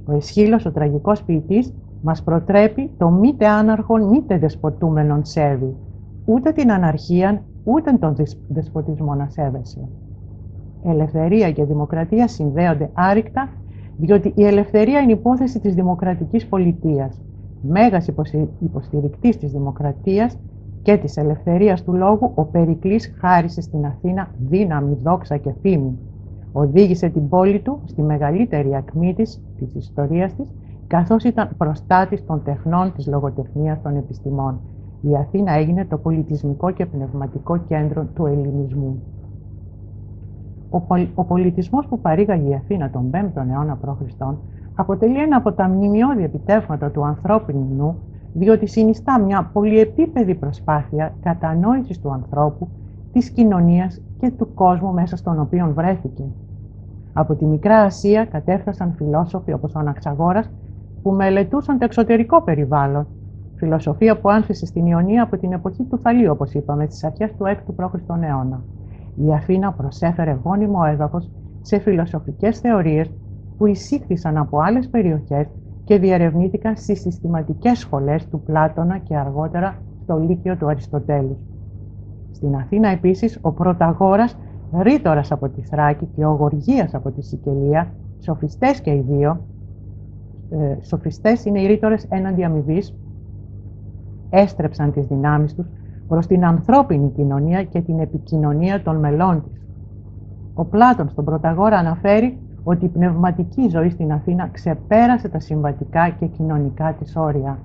Speaker 1: Ο Εσχύλος, ο τραγικός ποιητής, μας προτρέπει το μήτε άναρχον, μήτε δεσποτούμενον σέβη, ούτε την αναρχία, ούτε τον δεσποτισμό να σέβεσαι. Ελευθερία και δημοκρατία συνδέονται άρρηκτα, διότι η ελευθερία είναι υπόθεση της δημοκρατικής πολιτείας. Μέγας υποστηρικτής της δημοκρατίας και της ελευθερίας του λόγου, ο Περικλής χάρισε στην Αθήνα δύναμη, δόξα και φήμη. Οδήγησε την πόλη του στη μεγαλύτερη ακμή της, της ιστορίας της καθώς ήταν προστάτης των τεχνών της λογοτεχνίας των επιστημών. Η Αθήνα έγινε το πολιτισμικό και πνευματικό κέντρο του ελληνισμού. Ο πολιτισμός που παρήγαγε η Αθήνα τον 5ο αιώνα π.Χ. αποτελεί ένα από τα μνημειώδη επιτεύγματα του ανθρώπινου νου, διότι συνιστά μια πολυεπίπεδη προσπάθεια κατανόησης του ανθρώπου, της κοινωνίας και του κόσμου μέσα στον οποίο βρέθηκε. Από τη Μικρά Ασία κατέφτασαν φιλόσοφοι όπως ο Αναξαγόρας που μελετούσαν το εξωτερικό περιβάλλον, φιλοσοφία που άνθησε στην Ιωνία από την εποχή του Θαλίου, όπως είπαμε, στις αρχές του 6ου π.Χ. αιώνα η Αθήνα προσέφερε γόνιμο έδαφος σε φιλοσοφικές θεωρίες που εισήχθησαν από άλλες περιοχές και διερευνήθηκαν στις συστηματικές σχολές του Πλάτωνα και αργότερα στο Λύκειο του Αριστοτέλους. Στην Αθήνα επίσης ο Πρωταγόρας, ρήτορας από τη Θράκη και ο Γοργίας από τη Σικελία, σοφιστές και οι δύο, ε, σοφιστές είναι οι ρήτορες έναντι αμοιβής, έστρεψαν τις δυνάμεις τους προς την ανθρώπινη κοινωνία και την επικοινωνία των μελών της. Ο Πλάτων στον Πρωταγόρα αναφέρει ότι η πνευματική ζωή στην Αθήνα ξεπέρασε τα συμβατικά και κοινωνικά της όρια.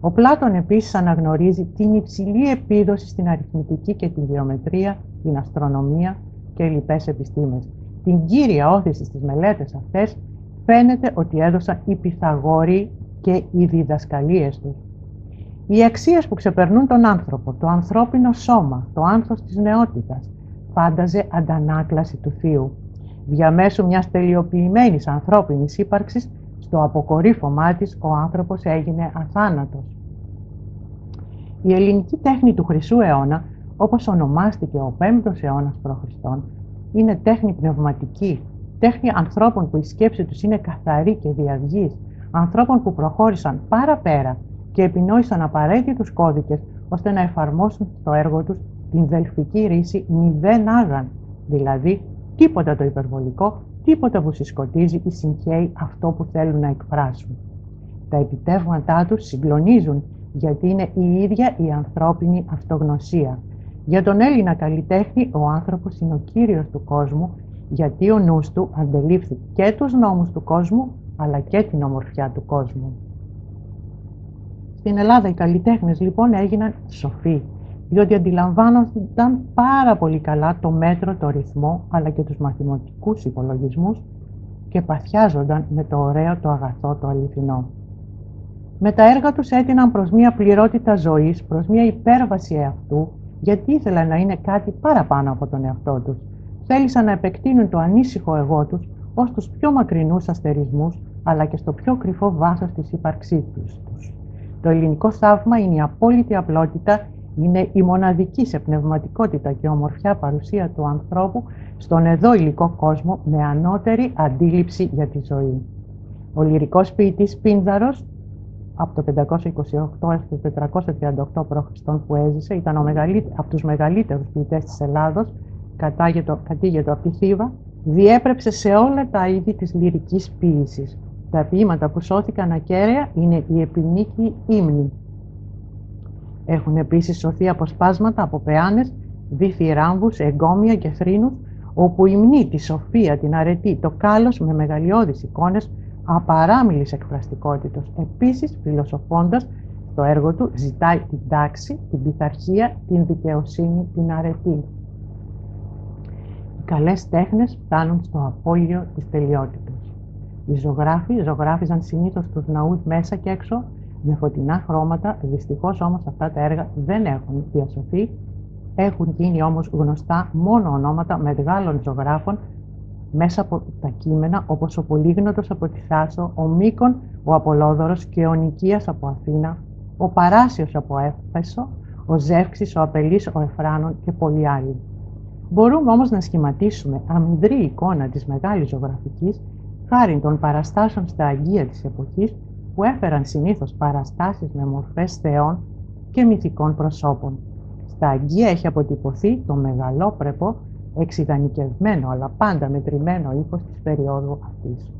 Speaker 1: Ο Πλάτων επίσης αναγνωρίζει την υψηλή επίδοση στην αριθμητική και τη γεωμετρία, την αστρονομία και λοιπές επιστήμες. Την κύρια όθηση στις μελέτες αυτές φαίνεται ότι έδωσαν οι Πυθαγόροι και οι διδασκαλίες τους. Οι αξίες που ξεπερνούν τον άνθρωπο, το ανθρώπινο σώμα, το άνθος της νεότητας, φάνταζε αντανάκλαση του Θείου. Διαμέσου μιας τελειοποιημένης ανθρώπινης ύπαρξης, στο αποκορύφωμά της ο άνθρωπος έγινε αθάνατος. Η ελληνική τέχνη του Χρυσού αιώνα, όπως ονομάστηκε ο 5ος αιώνας π.Χ., είναι τέχνη πνευματική, τέχνη ανθρώπων που η σκέψη τους είναι καθαρή και διαυγής, ανθρώπων που προχώρησαν παραπέρα και επινόησαν απαραίτητους κώδικες ώστε να εφαρμόσουν στο έργο τους την δελφική ρίση μηδέν άγαν, δηλαδή τίποτα το υπερβολικό, τίποτα που συσκοτίζει ή συγχαίει αυτό που θέλουν να εκφράσουν. Τα επιτεύγματά τους συγκλονίζουν γιατί είναι η ίδια η ανθρώπινη αυτογνωσία. Για τον Έλληνα καλλιτέχνη ο άνθρωπος είναι ο κύριος του κόσμου γιατί ο νους του αντελήφθη και τους νόμους του κόσμου αλλά και την ομορφιά του κόσμου. Στην Ελλάδα οι καλλιτέχνες λοιπόν έγιναν σοφοί, διότι αντιλαμβάνονταν πάρα πολύ καλά το μέτρο, το ρυθμό, αλλά και τους μαθηματικούς υπολογισμούς και παθιάζονταν με το ωραίο, το αγαθό, το αληθινό. Με τα έργα τους έτειναν προς μια πληρότητα ζωής, προς μια υπέρβαση εαυτού, γιατί ήθελαν να είναι κάτι παραπάνω από τον εαυτό τους. Θέλησαν να επεκτείνουν το ανήσυχο εγώ τους ως τους πιο μακρινούς αστερισμούς, αλλά και στο πιο κρυφό βάσος της ύπαρξής τους. Το ελληνικό θαύμα είναι η απόλυτη απλότητα, είναι η μοναδική σε πνευματικότητα και ομορφιά παρουσία του ανθρώπου στον εδώ υλικό κόσμο με ανώτερη αντίληψη για τη ζωή. Ο λυρικός ποιητής Πίνδαρος, από το 528 έως το 438 π.Χ. που έζησε, ήταν ο από τους μεγαλύτερους ποιητές της Ελλάδος, κατήγετο από τη Θήβα, διέπρεψε σε όλα τα είδη της λυρικής ποίησης. Τα ποίηματα που σώθηκαν ακέραια είναι η επινίκη ύμνη. Έχουν επίσης σωθεί αποσπάσματα από πεάνες, δίθυ ράμβους, εγκόμια και θρήνους, όπου υμνεί τη σοφία, την αρετή, το κάλος με μεγαλειώδεις εικόνες απαράμιλης εκφραστικότητος. Επίσης, φιλοσοφώντας, το έργο του ζητάει την τάξη, την πειθαρχία, την δικαιοσύνη, την αρετή. Οι καλές τέχνες φτάνουν στο απόγειο της τελειότητας. Οι ζωγράφοι ζωγράφιζαν συνήθως τους ναούς μέσα και έξω με φωτεινά χρώματα, δυστυχώς όμως αυτά τα έργα δεν έχουν διασωθεί, έχουν γίνει όμως γνωστά μόνο ονόματα μεγάλων ζωγράφων μέσα από τα κείμενα όπως ο Πολύγνωτος από τη Θάσο, ο Μίκον, ο Απολόδωρος και ο Νικίας από Αθήνα, ο Παράσιος από Έφεσο, ο Ζεύξης, ο Απελής, ο Εφράνων και πολλοί άλλοι. Μπορούμε όμως να σχηματίσουμε αμυδρή εικόνα της μεγάλης ζωγραφικής χάρη των παραστάσεων στα αγγεία της εποχής που έφεραν συνήθως παραστάσεις με μορφές θεών και μυθικών προσώπων. Στα αγγεία έχει αποτυπωθεί το μεγαλόπρεπο, εξειδανικευμένο αλλά πάντα μετρημένο ύφος της περίοδου αυτής.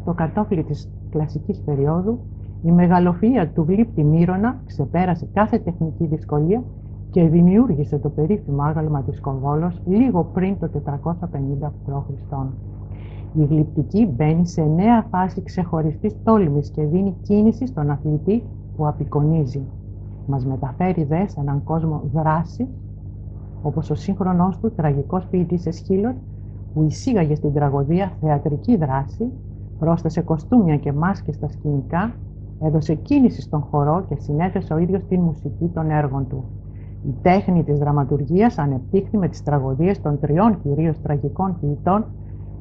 Speaker 1: Στο κατόφλι της κλασικής περίοδου, η μεγαλοφυΐα του γλύπτη Μύρονα ξεπέρασε κάθε τεχνική δυσκολία και δημιούργησε το περίφημο άγαλμα της Κοβόλος λίγο πριν το 450 π.Χ. Η γλυπτική μπαίνει σε νέα φάση ξεχωριστής τόλμης και δίνει κίνηση στον αθλητή που απεικονίζει. Μας μεταφέρει δε σε έναν κόσμο δράση, όπως ο σύγχρονός του τραγικός ποιητής Εσχύλος, που εισήγαγε στην τραγωδία θεατρική δράση, πρόσθεσε κοστούμια και μάσκες στα σκηνικά, έδωσε κίνηση στον χορό και συνέθεσε ο ίδιος την μουσική των έργων του. Η τέχνη της δραματουργίας ανεπτύχθη με τις τραγωδίες των τριών κυρίως τραγικών ποιητών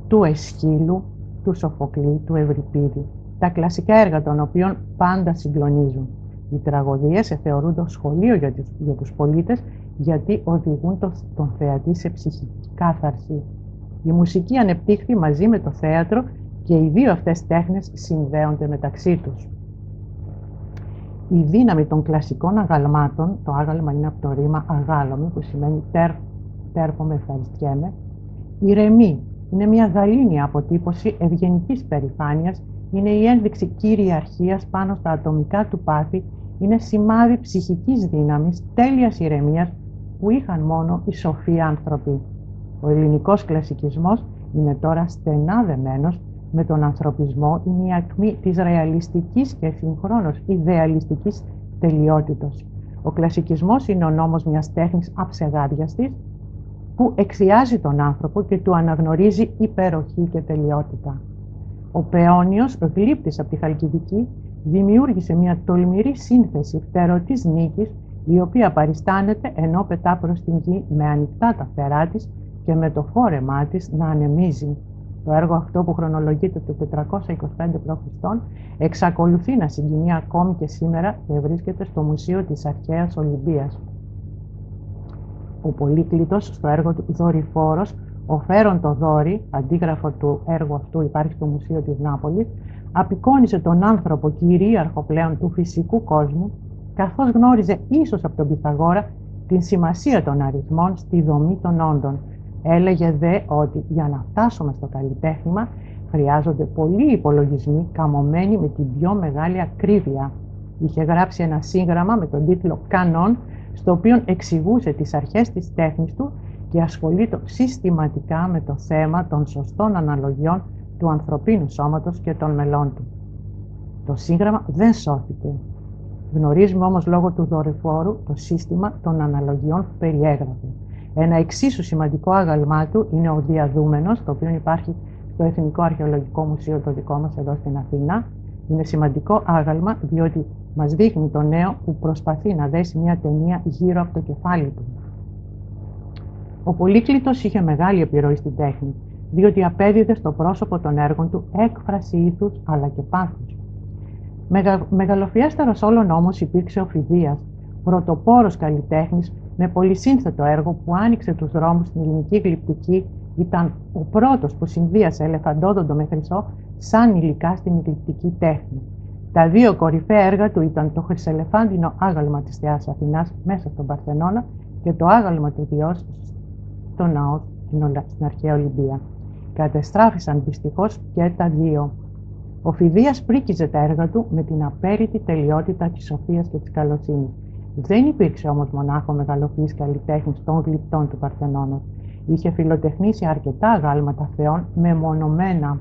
Speaker 1: του Εσχύλου, του Σοφοκλή, του Ευρυπίδη, τα κλασικά έργα των οποίων πάντα συγκλονίζουν. Οι τραγωδίες θεωρούνται σχολείο για τους, για τους πολίτες γιατί οδηγούν τον, τον θεατή σε ψυχική κάθαρση. Η μουσική ανεπτύχθη μαζί με το θέατρο και οι δύο αυτές τέχνες συνδέονται μεταξύ τους. Η δύναμη των κλασικών αγαλμάτων, το άγαλμα είναι από το ρήμα αγάλωμη που σημαίνει τέρ, τέρπομαι, ευχαριστιέμαι, ηρεμή, είναι μια γαλήνια αποτύπωση ευγενικής περηφάνειας, είναι η ένδειξη κυριαρχίας πάνω στα ατομικά του πάθη, είναι σημάδι ψυχικής δύναμης, τέλειας ηρεμίας που είχαν μόνο οι σοφοί άνθρωποι. Ο ελληνικός κλασικισμός είναι τώρα στενά δεμένος με τον ανθρωπισμό, είναι η ακμή της ρεαλιστικής και συγχρόνως ιδεαλιστικής τελειότητος. Ο κλασικισμός είναι ο νόμος μιας τέχνης αψεγάδιαστης που εξιάζει τον άνθρωπο και του αναγνωρίζει υπεροχή και τελειότητα. Ο Παιώνιος, γλύπτης από τη Χαλκιδική, δημιούργησε μια τολμηρή σύνθεση φτερωτής νίκης, η οποία παριστάνεται ενώ πετά προς την γη με ανοιχτά τα φτερά της και με το φόρεμά της να ανεμίζει. Το έργο αυτό που χρονολογείται το 425 π.Χ. εξακολουθεί να συγκινεί ακόμη και σήμερα και βρίσκεται στο Μουσείο της Αρχαίας Ολυμπίας ο Πολύκλητος στο έργο του «Δορυφόρος», ο Φέρον το Δόρη, αντίγραφο του έργου αυτού υπάρχει στο Μουσείο της Νάπολης, απεικόνισε τον άνθρωπο κυρίαρχο πλέον του φυσικού κόσμου, καθώς γνώριζε ίσως από τον Πυθαγόρα την σημασία των αριθμών στη δομή των όντων. Έλεγε δε ότι για να φτάσουμε στο καλλιτέχνημα χρειάζονται πολλοί υπολογισμοί καμωμένοι με την πιο μεγάλη ακρίβεια. Είχε γράψει ένα σύγγραμμα με τον τίτλο «Κανόν» στο οποίο εξηγούσε τις αρχές της τέχνης του και ασχολείται συστηματικά με το θέμα των σωστών αναλογιών του ανθρωπίνου σώματος και των μελών του. Το σύγγραμμα δεν σώθηκε. Γνωρίζουμε όμως λόγω του δορυφόρου το σύστημα των αναλογιών που περιέγραφε. Ένα εξίσου σημαντικό άγαλμά του είναι ο διαδούμενος, το οποίο υπάρχει στο Εθνικό Αρχαιολογικό Μουσείο το δικό μας εδώ στην Αθήνα. Είναι σημαντικό άγαλμα διότι μας δείχνει το νέο που προσπαθεί να δέσει μια ταινία γύρω από το κεφάλι του. Ο Πολύκλητος είχε μεγάλη επιρροή στην τέχνη, διότι απέδιδε στο πρόσωπο των έργων του έκφραση ήθους αλλά και πάθους. Μεγα, μεγαλοφιέστερος όλων όμως υπήρξε ο Φιδίας, πρωτοπόρος καλλιτέχνης με πολυσύνθετο έργο που άνοιξε τους δρόμους στην ελληνική γλυπτική, ήταν ο πρώτος που συνδύασε ελεφαντόδοντο με χρυσό σαν υλικά στην γλυπτική τέχνη. Τα δύο κορυφαία έργα του ήταν το χρυσελεφάντινο άγαλμα της Θεάς Αθηνάς μέσα στον Παρθενώνα και το άγαλμα του Διός στο ναό στην αρχαία Ολυμπία. Κατεστράφησαν δυστυχώς και τα δύο. Ο Φιδίας πρίκιζε τα έργα του με την απέριτη τελειότητα της σοφίας και της καλοσύνης. Δεν υπήρξε όμως μονάχο μεγαλοφυής καλλιτέχνης των γλυπτών του Παρθενώνα. Είχε φιλοτεχνήσει αρκετά αγάλματα θεών μεμονωμένα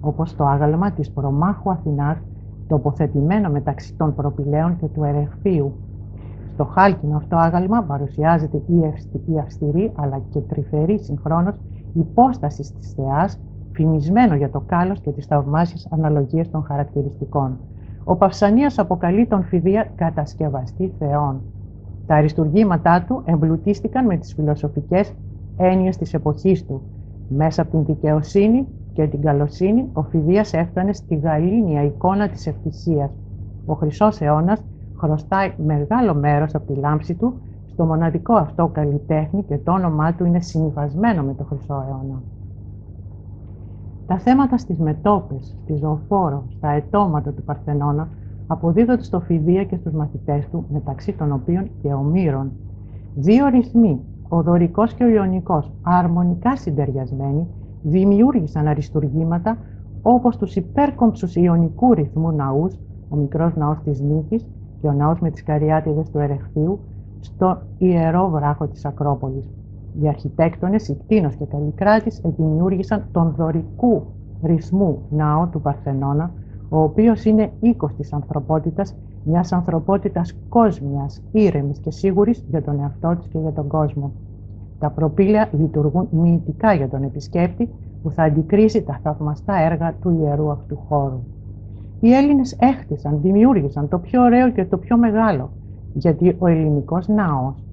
Speaker 1: όπως το άγαλμα της προμάχου Αθηνάς, τοποθετημένο μεταξύ των προπηλαίων και του ερεχθείου. Στο χάλκινο αυτό άγαλμα παρουσιάζεται η αυστηρή αλλά και τρυφερή συγχρόνως υπόσταση της θεάς, φημισμένο για το κάλος και τις θαυμάσιες αναλογίες των χαρακτηριστικών. Ο Παυσανίας αποκαλεί τον Φιδία κατασκευαστή θεών. Τα αριστουργήματά του εμπλουτίστηκαν με τις φιλοσοφικές έννοιες της εποχής του. Μέσα από την δικαιοσύνη και την καλοσύνη, ο Φιδίας έφτανε στη γαλήνια εικόνα της ευτυχίας. Ο Χρυσός αιώνας χρωστάει μεγάλο μέρος από τη λάμψη του στο μοναδικό αυτό καλλιτέχνη και το όνομά του είναι συμβασμένο με το Χρυσό αιώνα. Τα θέματα στις μετόπες, στη ζωοφόρο, στα ετώματα του Παρθενώνα αποδίδονται στο Φιδία και στους μαθητές του, μεταξύ των οποίων και ο Μύρων. Δύο ρυθμοί, ο δωρικός και ο ιονικός, αρμονικά συντεριασμένοι, δημιούργησαν αριστουργήματα όπως τους υπέρκομψους ιονικού ρυθμού ναούς, ο μικρός ναός της Νίκης και ο ναός με τις καριάτιδες του Ερεχθείου, στο ιερό βράχο της Ακρόπολης. Οι αρχιτέκτονες, η Κτίνος και Καλλικράτης δημιούργησαν τον δωρικού ρυθμού ναό του Παρθενώνα, ο οποίος είναι οίκος της ανθρωπότητας, μιας ανθρωπότητας κόσμιας, ήρεμης και σίγουρης για τον εαυτό της και για τον κόσμο. Τα προπήλαια λειτουργούν μυητικά για τον επισκέπτη που θα αντικρίσει τα θαυμαστά έργα του ιερού αυτού χώρου. Οι Έλληνες έχτισαν, δημιούργησαν το πιο ωραίο και το πιο μεγάλο, γιατί ο ελληνικός ναός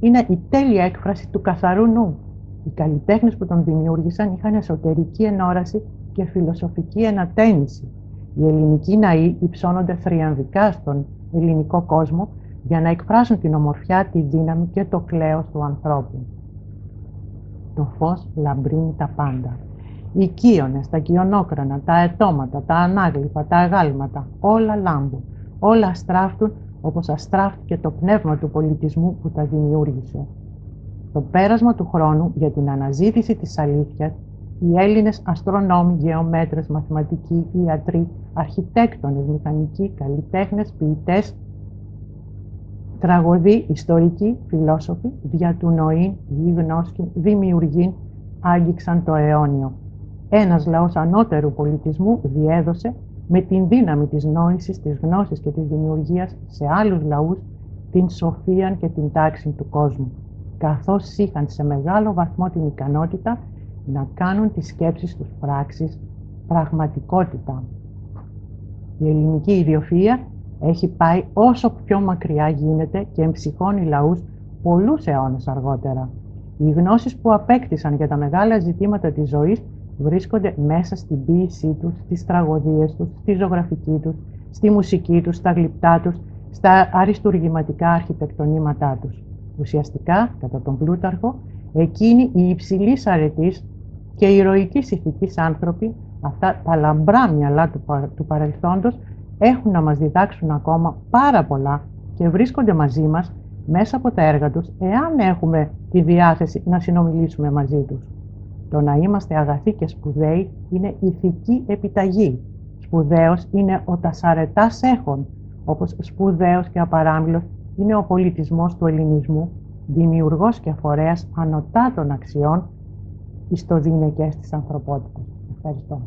Speaker 1: είναι η τέλεια έκφραση του καθαρού νου. Οι καλλιτέχνες που τον δημιούργησαν είχαν εσωτερική ενόραση και φιλοσοφική ενατένιση. Οι ελληνικοί ναοί υψώνονται θριαμβικά στον ελληνικό κόσμο για να εκφράσουν την ομορφιά, τη δύναμη και το κλαίος του ανθρώπου. Το φως λαμπρύνει τα πάντα. Οι κύονες, τα κοιονόκρανα, τα ετώματα, τα ανάγλυφα, τα αγάλματα, όλα λάμπουν, όλα αστράφτουν όπως αστράφτηκε το πνεύμα του πολιτισμού που τα δημιούργησε. Το πέρασμα του χρόνου για την αναζήτηση της αλήθειας, οι Έλληνες αστρονόμοι, γεωμέτρες, μαθηματικοί, ιατροί, αρχιτέκτονες, μηχανικοί, καλλιτέχνες, ποιητές, τραγωδοί, ιστορικοί, φιλόσοφοι, δια του νοήν, γη γνώσκη, δημιουργήν, άγγιξαν το αιώνιο. Ένας λαός ανώτερου πολιτισμού διέδωσε με την δύναμη της νόησης, της γνώσης και της δημιουργίας σε άλλους λαούς την σοφία και την τάξη του κόσμου, καθώς είχαν σε μεγάλο βαθμό την ικανότητα να κάνουν τις σκέψεις τους πράξεις πραγματικότητα. Η ελληνική ιδιοφυΐα έχει πάει όσο πιο μακριά γίνεται και εμψυχώνει λαούς πολλούς αιώνες αργότερα. Οι γνώσεις που απέκτησαν για τα μεγάλα ζητήματα της ζωής βρίσκονται μέσα στην ποίησή τους, στις τραγωδίες τους, στη ζωγραφική τους, στη μουσική τους, στα γλυπτά τους, στα αριστουργηματικά αρχιτεκτονήματά τους. Ουσιαστικά, κατά τον Πλούταρχο, εκείνοι οι υψηλής αρετής και ηρωικής ηθικής άνθρωποι, αυτά τα λαμπρά μυαλά του, του παρελθόντος, έχουν να μας διδάξουν ακόμα πάρα πολλά και βρίσκονται μαζί μας μέσα από τα έργα τους, εάν έχουμε τη διάθεση να συνομιλήσουμε μαζί τους. Το να είμαστε αγαθοί και σπουδαίοι είναι ηθική επιταγή. Σπουδαίος είναι ο τασαρετάς έχων, όπως σπουδαίος και απαράμιλος είναι ο πολιτισμός του ελληνισμού, δημιουργός και φορέας ανωτά των αξιών εις το της ανθρωπότητας. Ευχαριστώ.